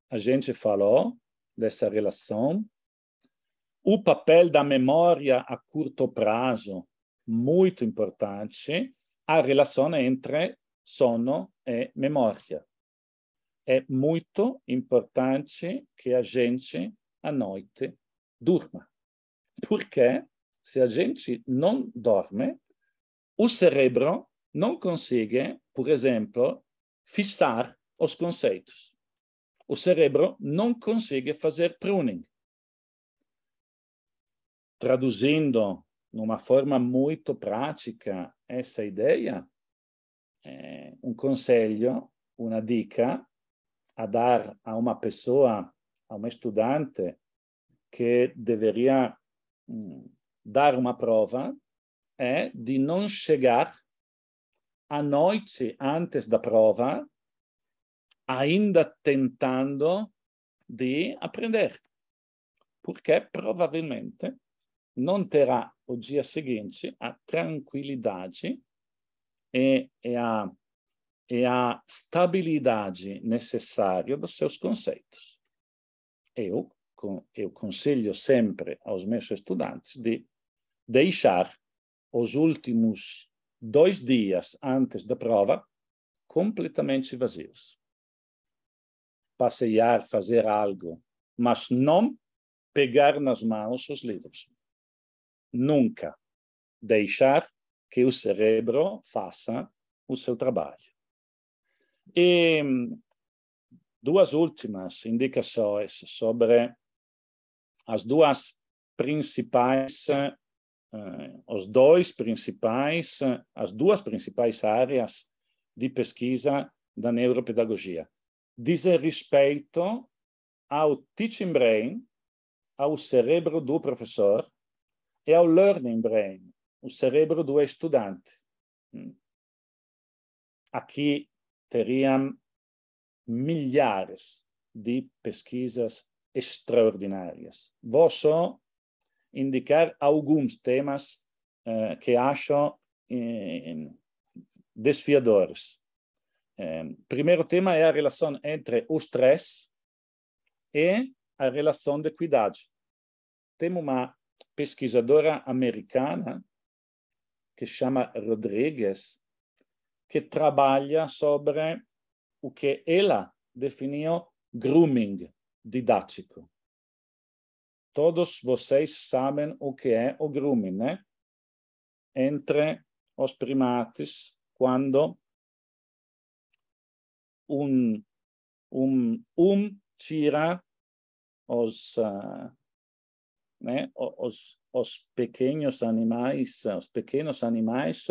a gente falou dessa relação. O papel da memória a curto prazo, muito importante, a relação entre sono e memória é muito importante que a gente, à noite, durma. Porque se a gente não dorme, o cérebro não consegue, por exemplo, fixar os conceitos. O cérebro não consegue fazer pruning. Traduzindo numa forma muito prática essa ideia, eh, um conselho, uma dica a dar a uma pessoa, a uma estudante que deveria dar uma prova é de não chegar à noite antes da prova ainda tentando de aprender, porque provavelmente não terá o dia seguinte a tranquilidade e, e, a, e a stabilidade necessária dos seus conceitos. Eu, eu conselho sempre aos meus estudantes de deixar os últimos dois dias antes da prova completamente vazios. Passear, fazer algo, mas não pegar nas mãos os livros. Nunca deixar que o cérebro faça o seu trabalho. E duas últimas indicações sobre as duas principais uh, os dois principais, uh, as duas principais áreas de pesquisa da neuropedagogia. Dizem respeito ao teaching brain, ao cérebro do professor, e ao learning brain, o cérebro do estudante. Hum. Aqui teriam milhares de pesquisas extraordinárias. Vou só indicar alguns temas uh, que acho eh, desfiadores. Primeiro tema é a relação entre o stress e a relação de cuidado. Tem uma pesquisadora americana que chama Rodrigues, que trabalha sobre o que ela definiu grooming didático todos vocês sabem o que é o grooming, né? Entre os primates, quando um, um, um tira os, uh, né, os, os pequenos animais, os pequenos animais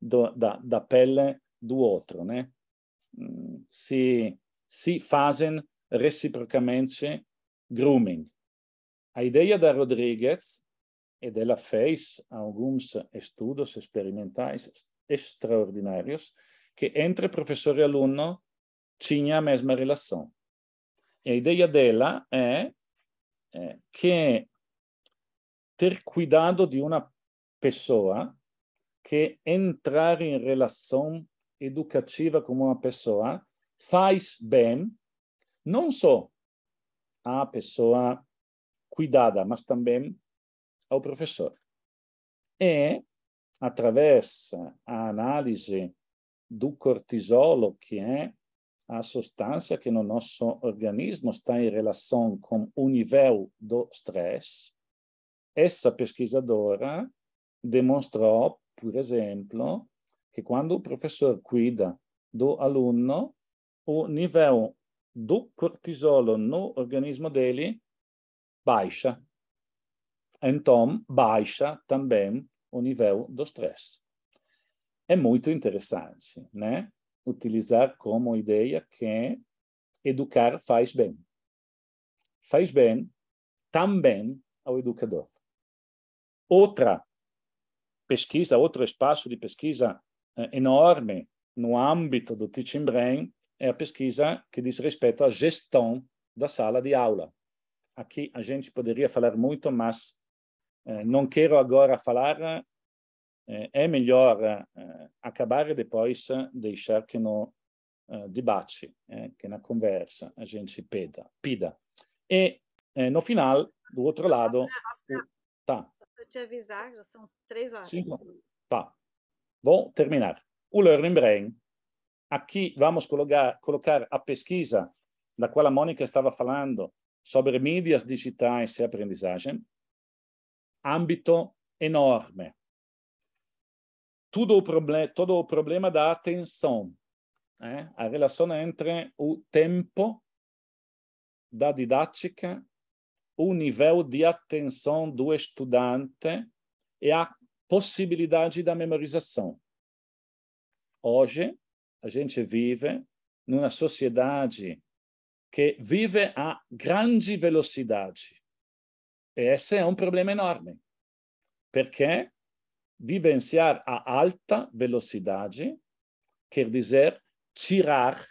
do, da, da pele do outro, né? Se, se fazem reciprocamente grooming. A ideia da Rodrigues, e ela fez alguns estudos experimentais extraordinários, que entre professor e aluno tinha a mesma relação. E a ideia dela é, é que ter cuidado de uma pessoa que entrar em relação educativa com uma pessoa faz bem não só à pessoa cuidada, mas também ao professor. E, através a análise do cortisolo, que é a substância que no nosso organismo está em relação com o nível do stress, essa pesquisadora demonstrou, por exemplo, que quando o professor cuida do aluno, o nível do cortisolo no organismo dele baixa. Então, baixa também o nível do stress. É muito interessante, né? Utilizar como ideia que educar faz bem. Faz bem também ao educador. Outra pesquisa, outro espaço de pesquisa eh, enorme no âmbito do Teaching Brain é a pesquisa que diz respeito à gestão da sala de aula aqui a gente poderia falar muito, mas eh, não quero agora falar. Eh, é melhor eh, acabar e depois deixar que no debate, que na conversa a gente peda. pida. E no final, do outro lado, tá. Só para te avisar, já são três horas. Sim, tá. Vou terminar. O Learning Brain. Aqui vamos colocar, colocar a pesquisa da qual a Mônica estava falando, sobre mídias digitais e aprendizagem, âmbito enorme. Tudo o problem todo o problema da atenção, né? a relação entre o tempo da didática, o nível de atenção do estudante e a possibilidade da memorização. Hoje, a gente vive numa sociedade que vive a grande velocidade. E esse é um problema enorme, porque vivenciar a alta velocidade quer dizer tirar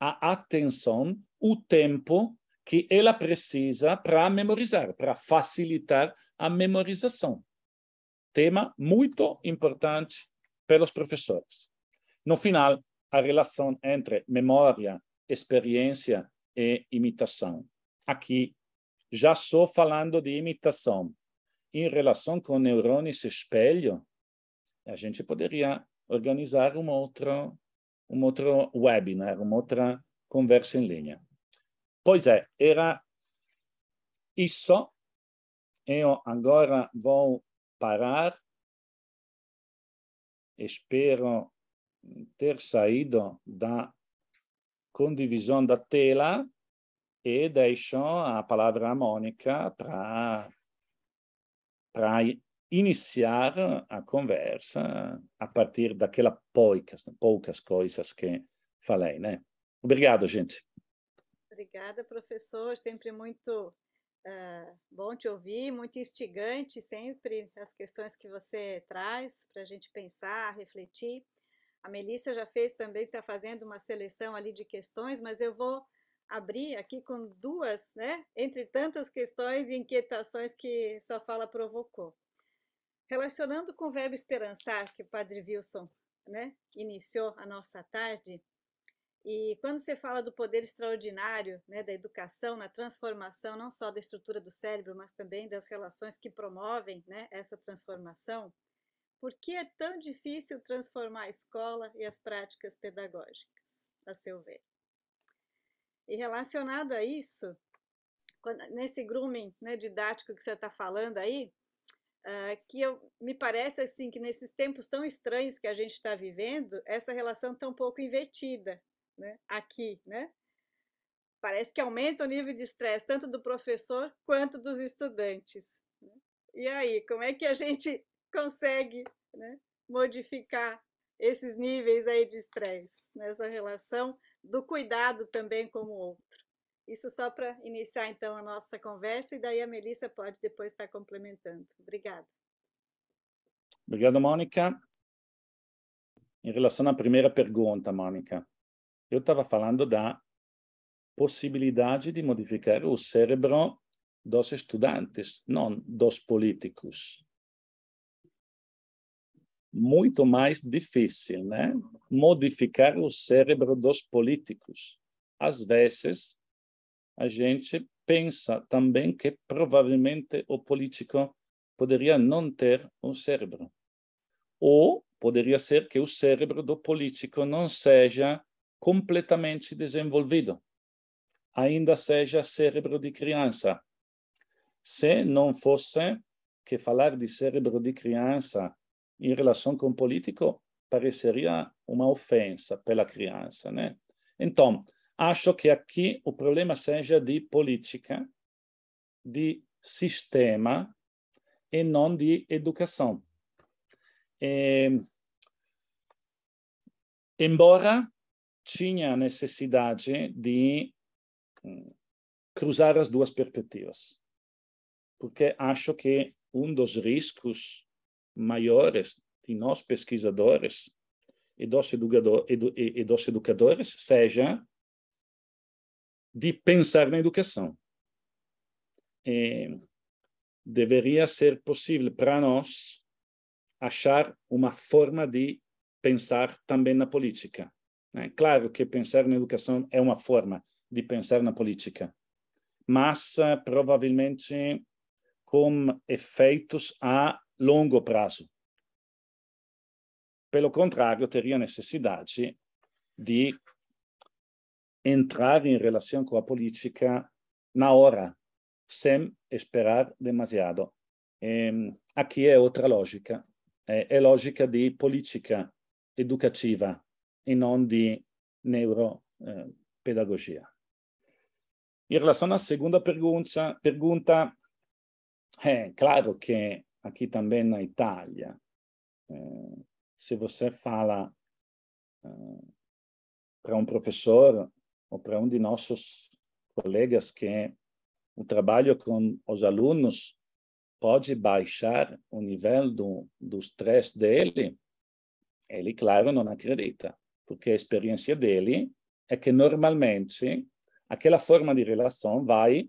a atenção, o tempo que ela precisa para memorizar, para facilitar a memorização. Tema muito importante pelos professores. No final, a relação entre memória, experiência e imitação. Aqui, já só falando de imitação. Em relação com neurônios espelho, a gente poderia organizar uma outra, um outro webinar, uma outra conversa em linha. Pois é, era isso. Eu agora vou parar. Espero ter saído da condivisão da tela e deixo a palavra a Mônica para iniciar a conversa a partir daquelas poucas, poucas coisas que falei, né? Obrigado, gente. Obrigada, professor. Sempre muito uh, bom te ouvir, muito instigante sempre as questões que você traz para a gente pensar, refletir. A Melissa já fez também, está fazendo uma seleção ali de questões, mas eu vou abrir aqui com duas, né? Entre tantas questões e inquietações que sua fala provocou. Relacionando com o verbo esperançar, que o Padre Wilson né, iniciou a nossa tarde, e quando você fala do poder extraordinário né, da educação na transformação, não só da estrutura do cérebro, mas também das relações que promovem né, essa transformação, por que é tão difícil transformar a escola e as práticas pedagógicas, a seu ver? E relacionado a isso, quando, nesse grooming né, didático que você está falando aí, Uh, que eu, me parece assim que nesses tempos tão estranhos que a gente está vivendo, essa relação está um pouco invertida, né? Aqui, né? Parece que aumenta o nível de estresse tanto do professor quanto dos estudantes. Né? E aí, como é que a gente consegue né, modificar esses níveis aí de estresse nessa relação do cuidado também com o outro? Isso só para iniciar então a nossa conversa e daí a Melissa pode depois estar complementando. Obrigada. Obrigado, Mônica. Em relação à primeira pergunta, Mônica, eu estava falando da possibilidade de modificar o cérebro dos estudantes, não dos políticos. Muito mais difícil, né? Modificar o cérebro dos políticos. Às vezes, a gente pensa também que provavelmente o político poderia não ter um cérebro. Ou poderia ser que o cérebro do político não seja completamente desenvolvido, ainda seja cérebro de criança. Se não fosse que falar de cérebro de criança em relação com o político pareceria uma ofensa pela criança, né? Então, Acho que aqui o problema seja de política, de sistema e não de educação. E, embora tinha necessidade de hum, cruzar as duas perspectivas, porque acho que um dos riscos maiores de nós pesquisadores e dos, educador, edu, e, e dos educadores seja de pensar na educação. É, deveria ser possível para nós achar uma forma de pensar também na política. É claro que pensar na educação é uma forma de pensar na política, mas uh, provavelmente com efeitos a longo prazo. Pelo contrário, teria necessidade de entrar em relação com a política na hora, sem esperar demasiado. E, aqui é outra lógica, é, é lógica de política educativa e não de neuropedagogia. Em relação à segunda pergunta, pergunta é claro que aqui também na Itália, é, se você fala para um professor ou para um de nossos colegas que o trabalho com os alunos pode baixar o nível do, do estresse dele, ele, claro, não acredita, porque a experiência dele é que normalmente aquela forma de relação vai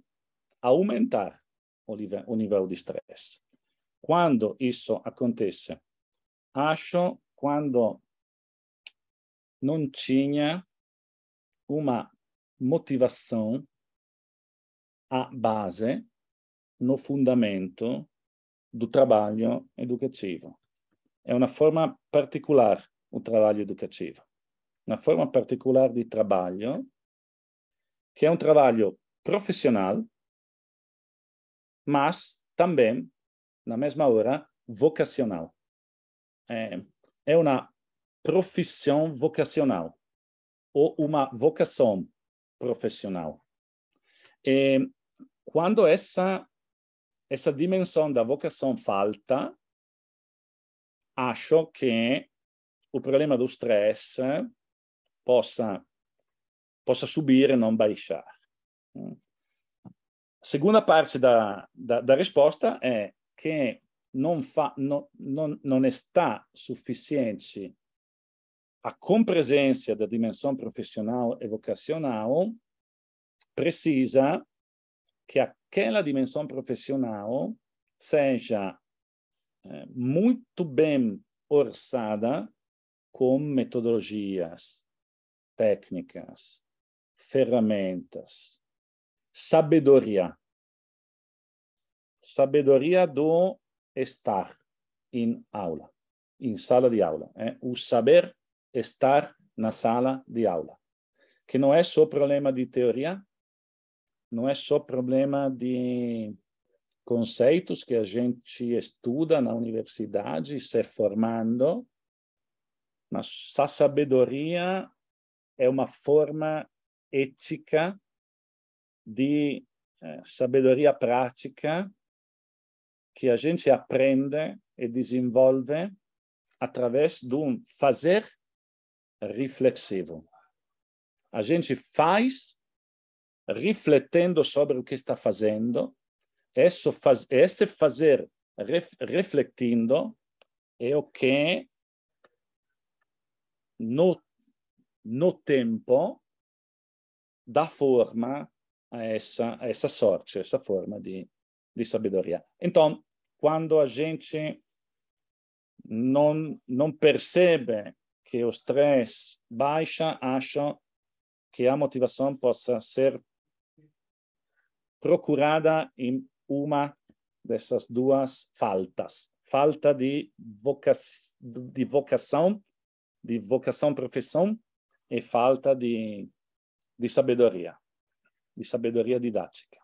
aumentar o nível, o nível de estresse. Quando isso acontece? Acho quando não tinha uma motivação à base no fundamento do trabalho educativo. É uma forma particular o trabalho educativo. Uma forma particular de trabalho que é um trabalho profissional, mas também, na mesma hora, vocacional. É, é uma profissão vocacional ou uma vocação profissional. E quando essa essa dimensão da vocação falta, acho que o problema do stress possa possa subir e não baixar. A segunda parte da, da, da risposta é que não, fa, não, não, não está suficiente a compreensão da dimensão profissional e vocacional precisa que aquela dimensão profissional seja é, muito bem orçada com metodologias, técnicas, ferramentas, sabedoria. Sabedoria do estar em aula, em sala de aula. É? O saber estar na sala de aula. Que não é só problema de teoria, não é só problema de conceitos que a gente estuda na universidade, se formando, mas a sabedoria é uma forma ética de eh, sabedoria prática que a gente aprende e desenvolve através de um fazer reflexivo. A gente faz refletindo sobre o que está fazendo. Esse, faz, esse fazer ref, refletindo é o que no, no tempo dá forma a essa, a essa sorte, a essa forma de, de sabedoria. Então, quando a gente não, não percebe que o stress baixa, acho que a motivação possa ser procurada em uma dessas duas faltas. Falta de, voca de vocação, de vocação profissão e falta de, de sabedoria, de sabedoria didática.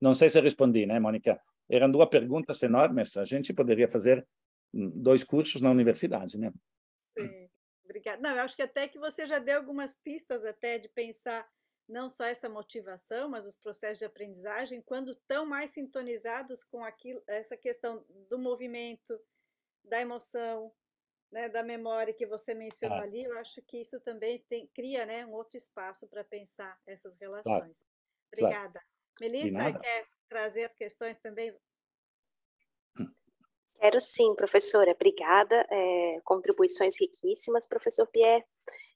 Não sei se respondi, né, Mônica? Eram duas perguntas enormes. A gente poderia fazer dois cursos na universidade, né? Sim, obrigada. Não, eu acho que até que você já deu algumas pistas até de pensar não só essa motivação, mas os processos de aprendizagem, quando estão mais sintonizados com aquilo, essa questão do movimento, da emoção, né, da memória que você mencionou ah. ali, eu acho que isso também tem, cria né, um outro espaço para pensar essas relações. Claro. Obrigada. Claro. Melissa, quer trazer as questões também? Quero sim, professora. Obrigada. É, contribuições riquíssimas, professor Pierre.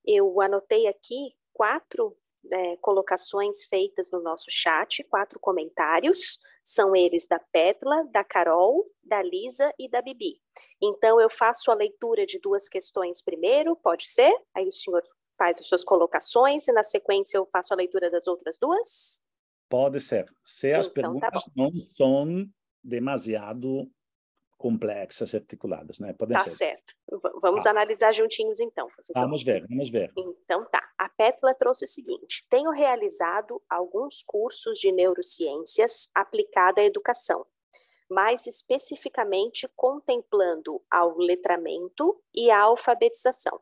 Eu anotei aqui quatro é, colocações feitas no nosso chat, quatro comentários, são eles da Petla, da Carol, da Lisa e da Bibi. Então, eu faço a leitura de duas questões primeiro, pode ser? Aí o senhor faz as suas colocações e, na sequência, eu faço a leitura das outras duas? Pode ser. Se as então, tá perguntas tá não são demasiado complexas, articuladas, né? Podem tá ser. certo. Vamos tá. analisar juntinhos então, professor. Vamos ver, vamos ver. Então tá. A Pétala trouxe o seguinte: tenho realizado alguns cursos de neurociências aplicada à educação, mais especificamente contemplando ao letramento e a alfabetização.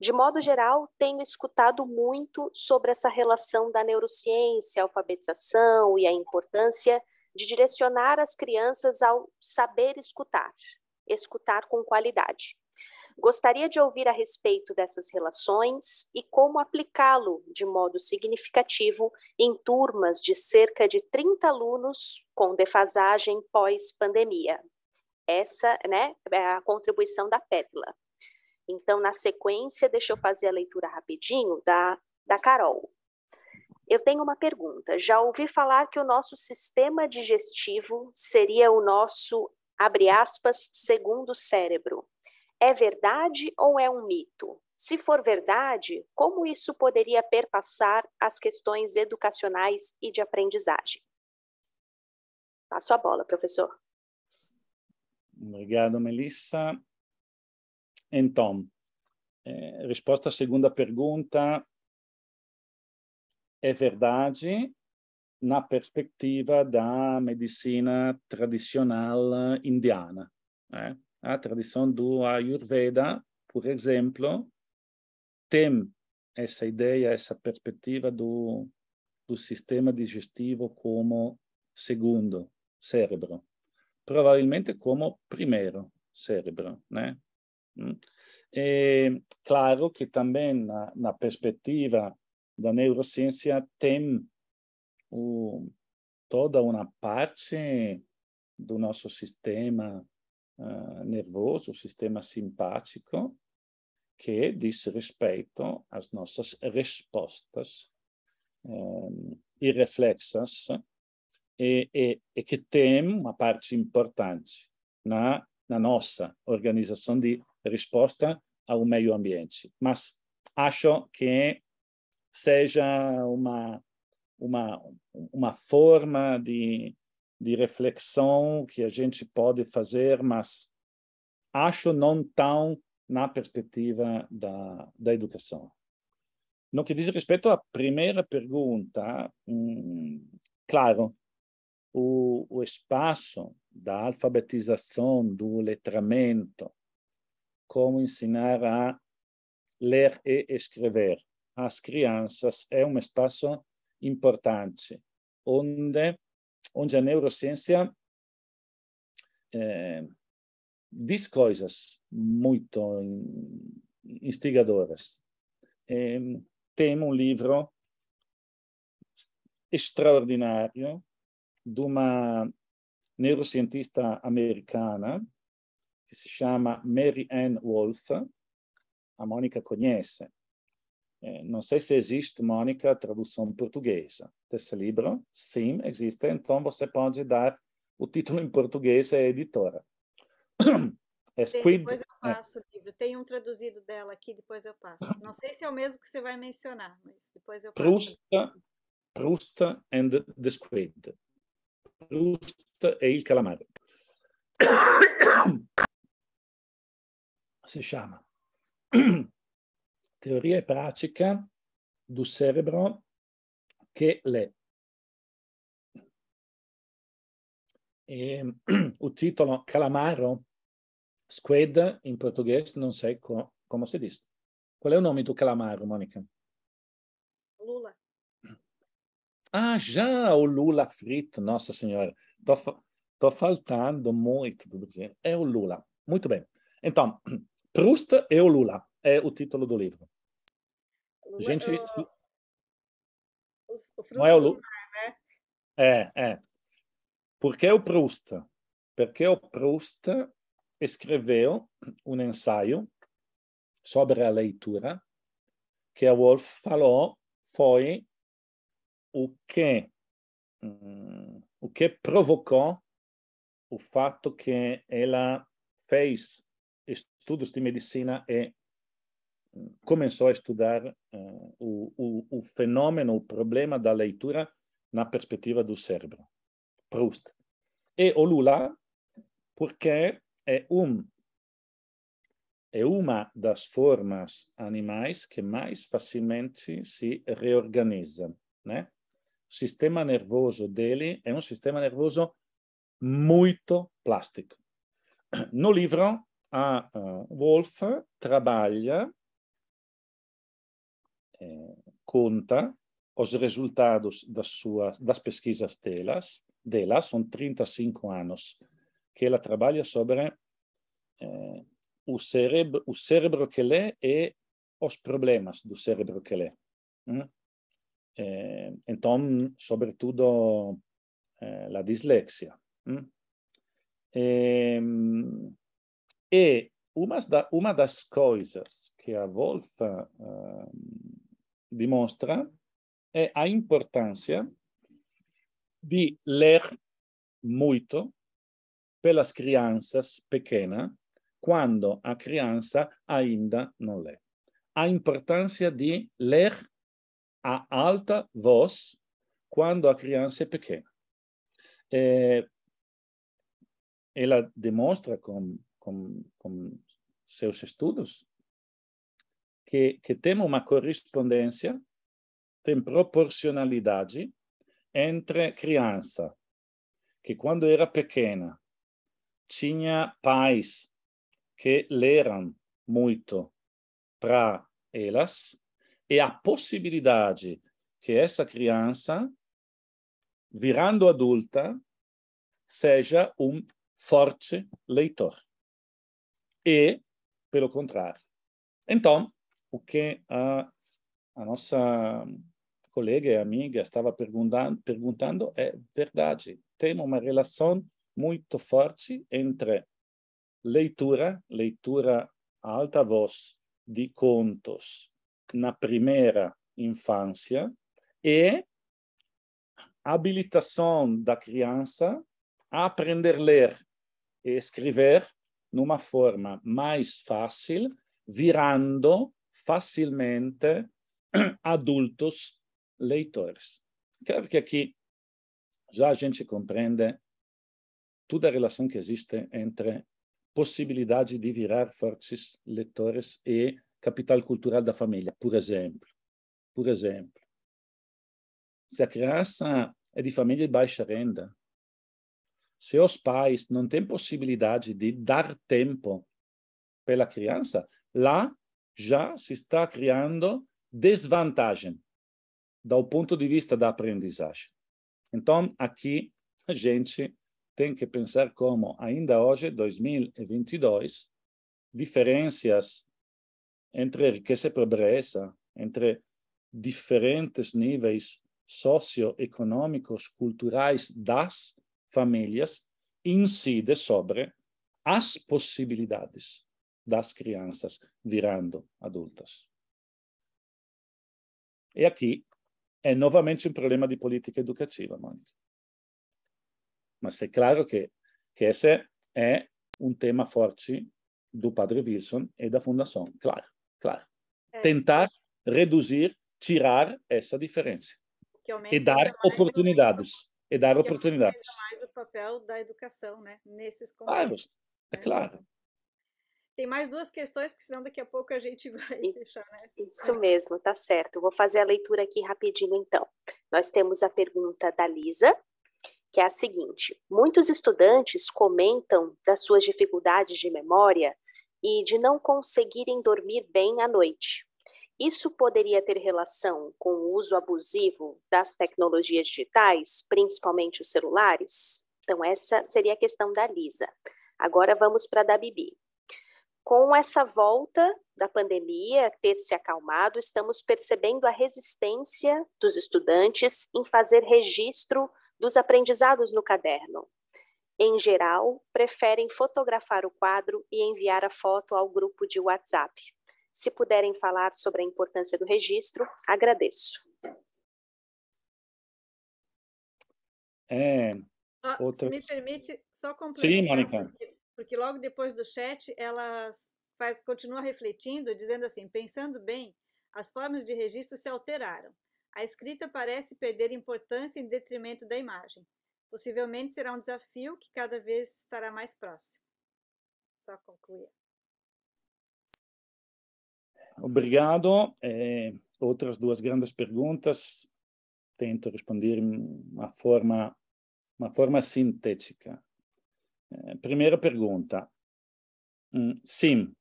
De modo geral, tenho escutado muito sobre essa relação da neurociência, alfabetização e a importância de direcionar as crianças ao saber escutar, escutar com qualidade. Gostaria de ouvir a respeito dessas relações e como aplicá-lo de modo significativo em turmas de cerca de 30 alunos com defasagem pós-pandemia. Essa né, é a contribuição da Pétala. Então, na sequência, deixa eu fazer a leitura rapidinho da, da Carol. Eu tenho uma pergunta. Já ouvi falar que o nosso sistema digestivo seria o nosso, abre aspas, segundo cérebro. É verdade ou é um mito? Se for verdade, como isso poderia perpassar as questões educacionais e de aprendizagem? Passo a bola, professor. Obrigado, Melissa. Então, eh, resposta à segunda pergunta. É verdade na perspectiva da medicina tradicional indiana. Né? A tradição do Ayurveda, por exemplo, tem essa ideia, essa perspectiva do, do sistema digestivo como segundo cérebro, provavelmente como primeiro cérebro, né? É claro que também na, na perspectiva da neurociência tem o, toda uma parte do nosso sistema uh, nervoso, sistema simpático, que diz respeito às nossas respostas irreflexas e, e, e, que tem uma parte importante na, na nossa organização de resposta ao meio ambiente. Mas acho que seja uma, uma, uma forma de, de reflexão que a gente pode fazer, mas acho não tão na perspectiva da, da educação. No que diz respeito à primeira pergunta, hum, claro, o, o espaço da alfabetização, do letramento, como ensinar a ler e escrever às crianças é um espaço importante, onde onde a neurociência é, diz coisas muito instigadoras. É, tem um livro extraordinário de uma neurocientista americana que se chama Mary Ann Wolf, a Mônica conhece. É, não sei se existe, Mônica, tradução portuguesa desse livro. Sim, existe. Então você pode dar o título em português à editora. É Squid... Depois eu é. passo é. o livro. Tem um traduzido dela aqui, depois eu passo. Não sei se é o mesmo que você vai mencionar, mas depois eu passo. Proust, Proust and the Squid. Proust e il calamaro. Se chama teoria e prática do cérebro que lê. E, o título Calamaro, Squid, em português, não sei co como se diz. Qual é o nome do calamaro, Mônica? Lula. Ah, já o Lula frito, nossa senhora. Estou faltando muito do Brasil. É o Lula. Muito bem. Então, Proust e o Lula é o título do livro. Lula, gente, o, o não é o Lula, né? É, é. Porque o Proust? Porque o Proust escreveu um ensaio sobre a leitura que a Wolf falou foi o que um, o que provocou o fato que ela fez estudos de medicina e começou a estudar uh, o, o, o, fenômeno, o problema da leitura na perspectiva do cérebro. Proust. E o Lula, porque é um é uma das formas animais que mais facilmente se reorganiza, né? O sistema nervoso dele é um sistema nervoso muito plástico. No livro, a uh, Wolf trabalha eh, conta os resultados das suas das pesquisas delas, delas são 35 anos que ela trabalha sobre eh, o cérebro, o cérebro que lê e os problemas do cérebro que lê. Hum? É, então, sobretudo, é, a dislexia. Hum? É, e uma das coisas que a Wolf uh, dimostra é a importância de ler muito pelas crianças pequenas quando a criança ainda não lê. A importância de ler a alta voz quando a criança é pequena. É, ela demonstra com, com, com seus estudos que, que tem uma correspondência, tem proporcionalidade entre criança que quando era pequena tinha pais que leram muito para elas e a possibilidade que essa criança, virando adulta, seja um forte leitor. E, pelo contrário. Então, o que a, a nossa colega e amiga estava perguntando, perguntando é verdade. Tem uma relação muito forte entre leitura, leitura a alta voz de contos na primeira infância e habilitação da criança a aprender a ler e escrever numa forma mais fácil, virando facilmente adultos leitores. Claro que aqui já a gente compreende toda a relação que existe entre possibilidade de virar fortes leitores e capital cultural da família, por exemplo. Por exemplo, se a criança é de família de baixa renda, se os pais não têm possibilidade de dar tempo pela criança, lá já se está criando desvantagem do ponto de vista da aprendizagem. Então, aqui a gente tem que pensar como, ainda hoje, 2022, diferenças entre riqueza e pobreza, entre diferentes níveis socioeconômicos, culturais das famílias, incide sobre as possibilidades das crianças virando adultas. E aqui é novamente um problema de política educativa, Mônica. Mas é claro que, que esse é um tema forte do Padre Wilson e da Fundação, claro, claro. É. Tentar reduzir, tirar essa diferença e dar oportunidades. E dar oportunidades. mais o papel da educação, né? Nesses contextos. Claro, é né? claro. Tem mais duas questões, porque senão daqui a pouco a gente vai isso, deixar, né? Isso mesmo, tá certo. Vou fazer a leitura aqui rapidinho, então. Nós temos a pergunta da Lisa, que é a seguinte: muitos estudantes comentam das suas dificuldades de memória e de não conseguirem dormir bem à noite. Isso poderia ter relação com o uso abusivo das tecnologias digitais, principalmente os celulares? Então, essa seria a questão da Lisa. Agora vamos para a da Bibi. Com essa volta da pandemia ter se acalmado, estamos percebendo a resistência dos estudantes em fazer registro dos aprendizados no caderno. Em geral, preferem fotografar o quadro e enviar a foto ao grupo de WhatsApp. Se puderem falar sobre a importância do registro, agradeço. É, outra... Se me permite, só complementar. Sim, Mônica. Porque porque logo depois do chat ela faz, continua refletindo, dizendo assim: pensando bem, as formas de registro se alteraram. A escrita parece perder importância em detrimento da imagem. Possivelmente será um desafio que cada vez estará mais próximo. Só concluir. Obrigado. É, outras duas grandes perguntas. Tento responder de uma forma, uma forma sintética. Eh, primeira pergunta. Mm, sim,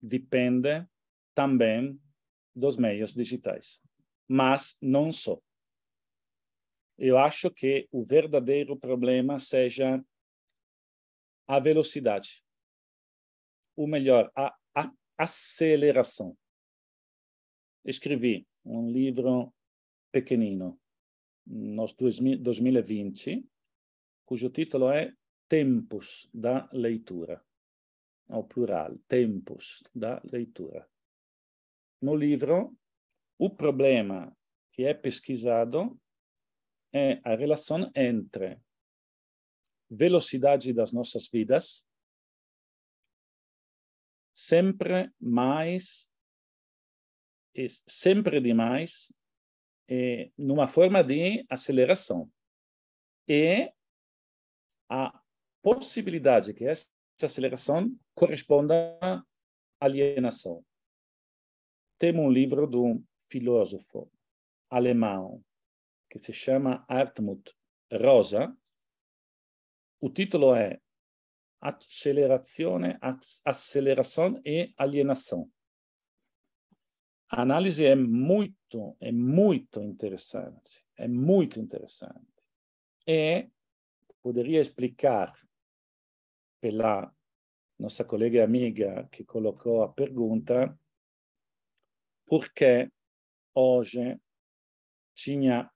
depende também dos meios digitais, mas não só. Eu acho que o verdadeiro problema seja a velocidade. ou melhor, a aceleração. Escrevi um livro pequenino, no 2020, cujo título é Tempos da Leitura, ao plural, Tempos da Leitura. No livro, o problema que é pesquisado é a relação entre velocidade das nossas vidas, sempre mais, sempre demais, é, numa forma de aceleração. E a possibilidade que essa aceleração corresponda à alienação. Temos um livro de um filósofo alemão que se chama Hartmut Rosa. O título é Acelerazione, Aceleração e Alienação. A análise é muito, é muito interessante, é muito interessante. E poderia explicar pela nossa colega amiga que colocou a pergunta por que hoje tinha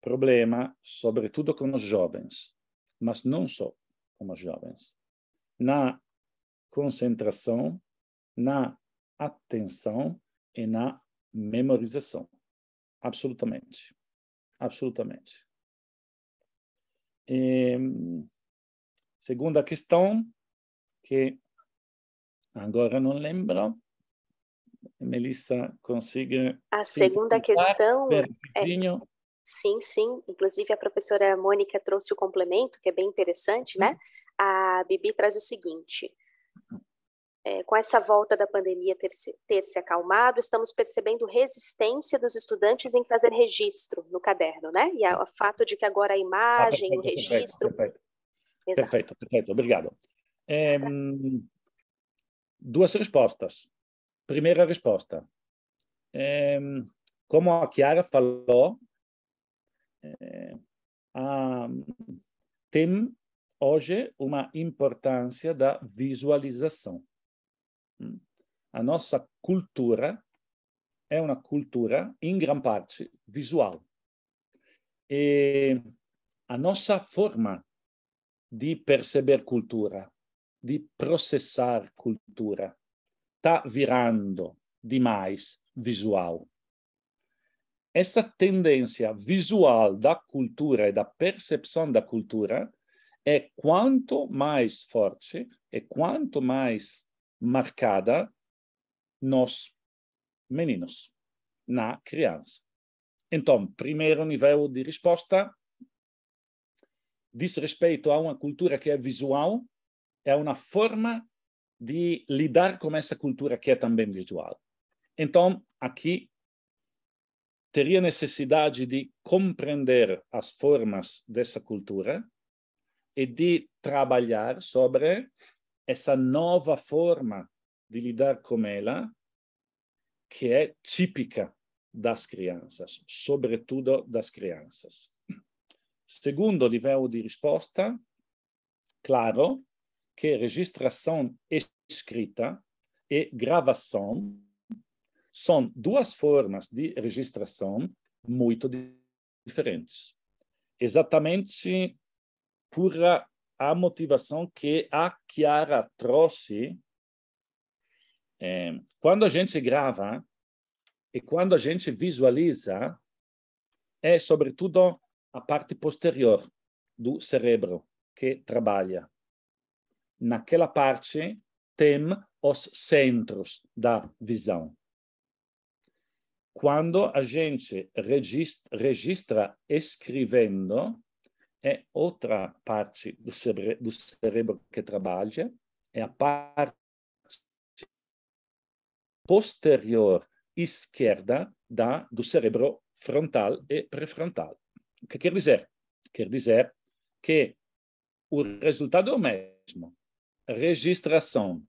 problema, sobretudo com os jovens, mas não só com os jovens, na concentração, na atenção e na memorização. Absolutamente. Absolutamente. E, segunda questão, que agora não lembro, Melissa consegue. A segunda questão é. Sim, sim. Inclusive, a professora Mônica trouxe o complemento, que é bem interessante, né? Uhum. A Bibi traz o seguinte: é, com essa volta da pandemia ter se, ter se acalmado, estamos percebendo resistência dos estudantes em fazer registro no caderno, né? E o fato de que agora a imagem, ah, perfeito, o registro. Perfeito, perfeito, perfeito, perfeito. obrigado. É, duas respostas. Primeira resposta. É, como a Chiara falou, é, a, tem hoje uma importância da visualização. A nossa cultura é uma cultura, em grande parte, visual. E a nossa forma de perceber cultura, de processar cultura, está virando demais visual. Essa tendência visual da cultura e da percepção da cultura é quanto mais forte e quanto mais marcada nos meninos, na criança. Então, primeiro nível de resposta diz respeito a uma cultura que é visual, é uma forma de lidar com essa cultura que é também visual. Então, aqui teria necessidade de compreender as formas dessa cultura e de trabalhar sobre essa nova forma de lidar com ela, que é típica das crianças, sobretudo das crianças. Segundo nível de resposta, claro que registração escrita e gravação são duas formas de registração muito diferentes. Exatamente por a motivação que a Chiara trouxe é, quando a gente grava e quando a gente visualiza, é sobretudo a parte posterior do cérebro que trabalha. Naquela parte tem os centros da visão. Quando a gente registra, registra escrevendo, é outra parte do cérebro, do cérebro que trabalha, é a parte posterior esquerda da, do cérebro frontal e pré-frontal. O que quer dizer? Quer dizer que o resultado é o mesmo, registração,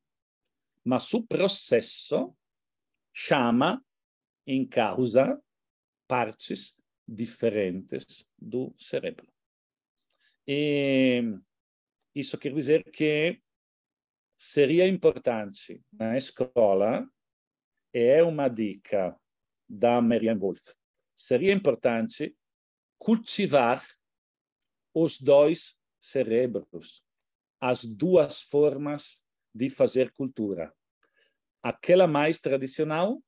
mas o processo chama em causa partes diferentes do cérebro. E isso quer dizer que seria importante na escola, é uma dica da Marianne Wolf, seria importante cultivar os dois cérebros, as duas formas de fazer cultura. Aquela mais tradicional,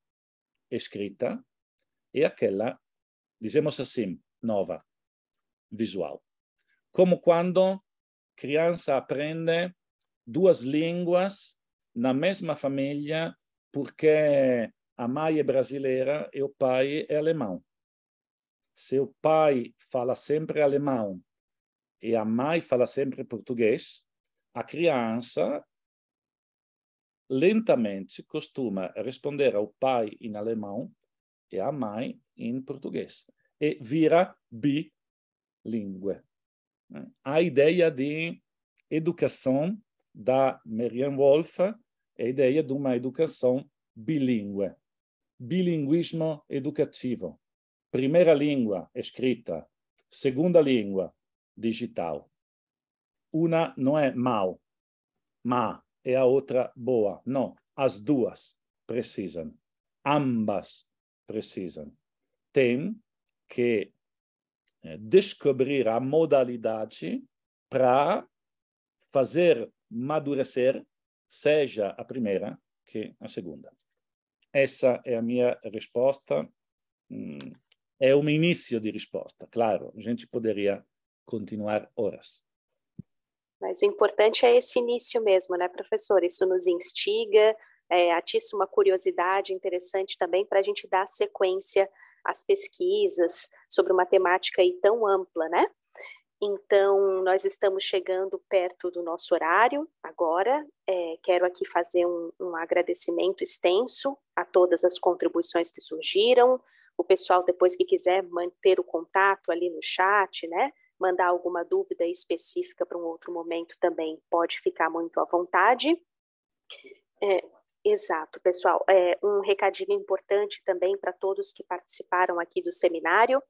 escrita, e aquela, dizemos assim, nova, visual. Como quando criança aprende duas línguas na mesma família porque a mãe é brasileira e o pai é alemão. Se o pai fala sempre alemão e a mãe fala sempre português, a criança lentamente costuma responder ao pai em alemão e à mãe em português e vira bilíngue. A ideia de educação da Marianne Wolf é a ideia de uma educação bilíngue, bilinguismo educativo. Primeira língua escrita, segunda língua digital. Uma não é mal, má, e a outra boa. Não, as duas precisam. Ambas precisam. Tem que eh, descobrir a modalidade para fazer madurecer, seja a primeira que a segunda. Essa é a minha resposta. Hum, é um início de resposta. Claro, a gente poderia continuar horas. Mas o importante é esse início mesmo, né, professor? Isso nos instiga, é, atiça uma curiosidade interessante também para a gente dar sequência às pesquisas sobre uma temática aí tão ampla, né? Então, nós estamos chegando perto do nosso horário agora. É, quero aqui fazer um, um, agradecimento extenso a todas as contribuições que surgiram. O pessoal, depois que quiser manter o contato ali no chat, né? Mandar alguma dúvida específica para um outro momento também pode ficar muito à vontade. É, exato, pessoal. É, um recadinho importante também para todos que participaram aqui do seminário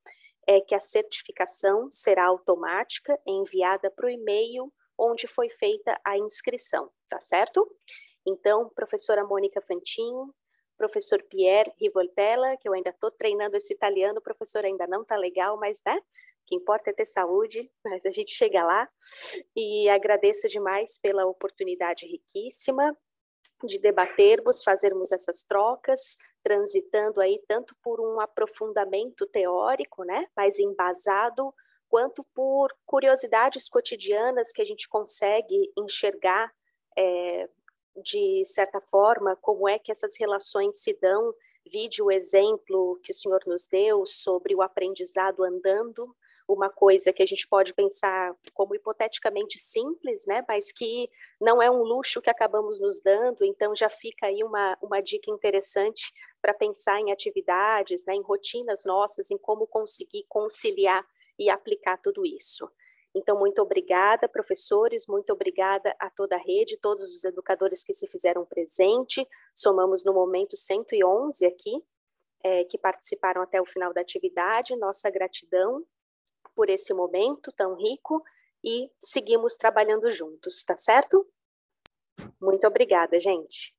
é que a certificação será automática enviada para o e-mail onde foi feita a inscrição, tá certo? Então, professora Mônica Fantinho, professor Pierre Rivoltella, que eu ainda estou treinando esse italiano, professor ainda não está legal, mas né? O que importa é ter saúde, mas a gente chega lá. E agradeço demais pela oportunidade riquíssima de debatermos, fazermos essas trocas, transitando aí tanto por um aprofundamento teórico, né, mais embasado, quanto por curiosidades cotidianas que a gente consegue enxergar é, de certa forma como é que essas relações se dão. Vide o exemplo que o senhor nos deu sobre o aprendizado andando, uma coisa que a gente pode pensar como hipoteticamente simples, né, mas que não é um luxo que acabamos nos dando, então já fica aí uma, uma dica interessante para pensar em atividades, né, em rotinas nossas, em como conseguir conciliar e aplicar tudo isso. Então, muito obrigada, professores, muito obrigada a toda a rede, todos os educadores que se fizeram presente. Somamos no momento 111 aqui, é, que participaram até o final da atividade. Nossa gratidão por esse momento tão rico e seguimos trabalhando juntos, tá certo? Muito obrigada, gente.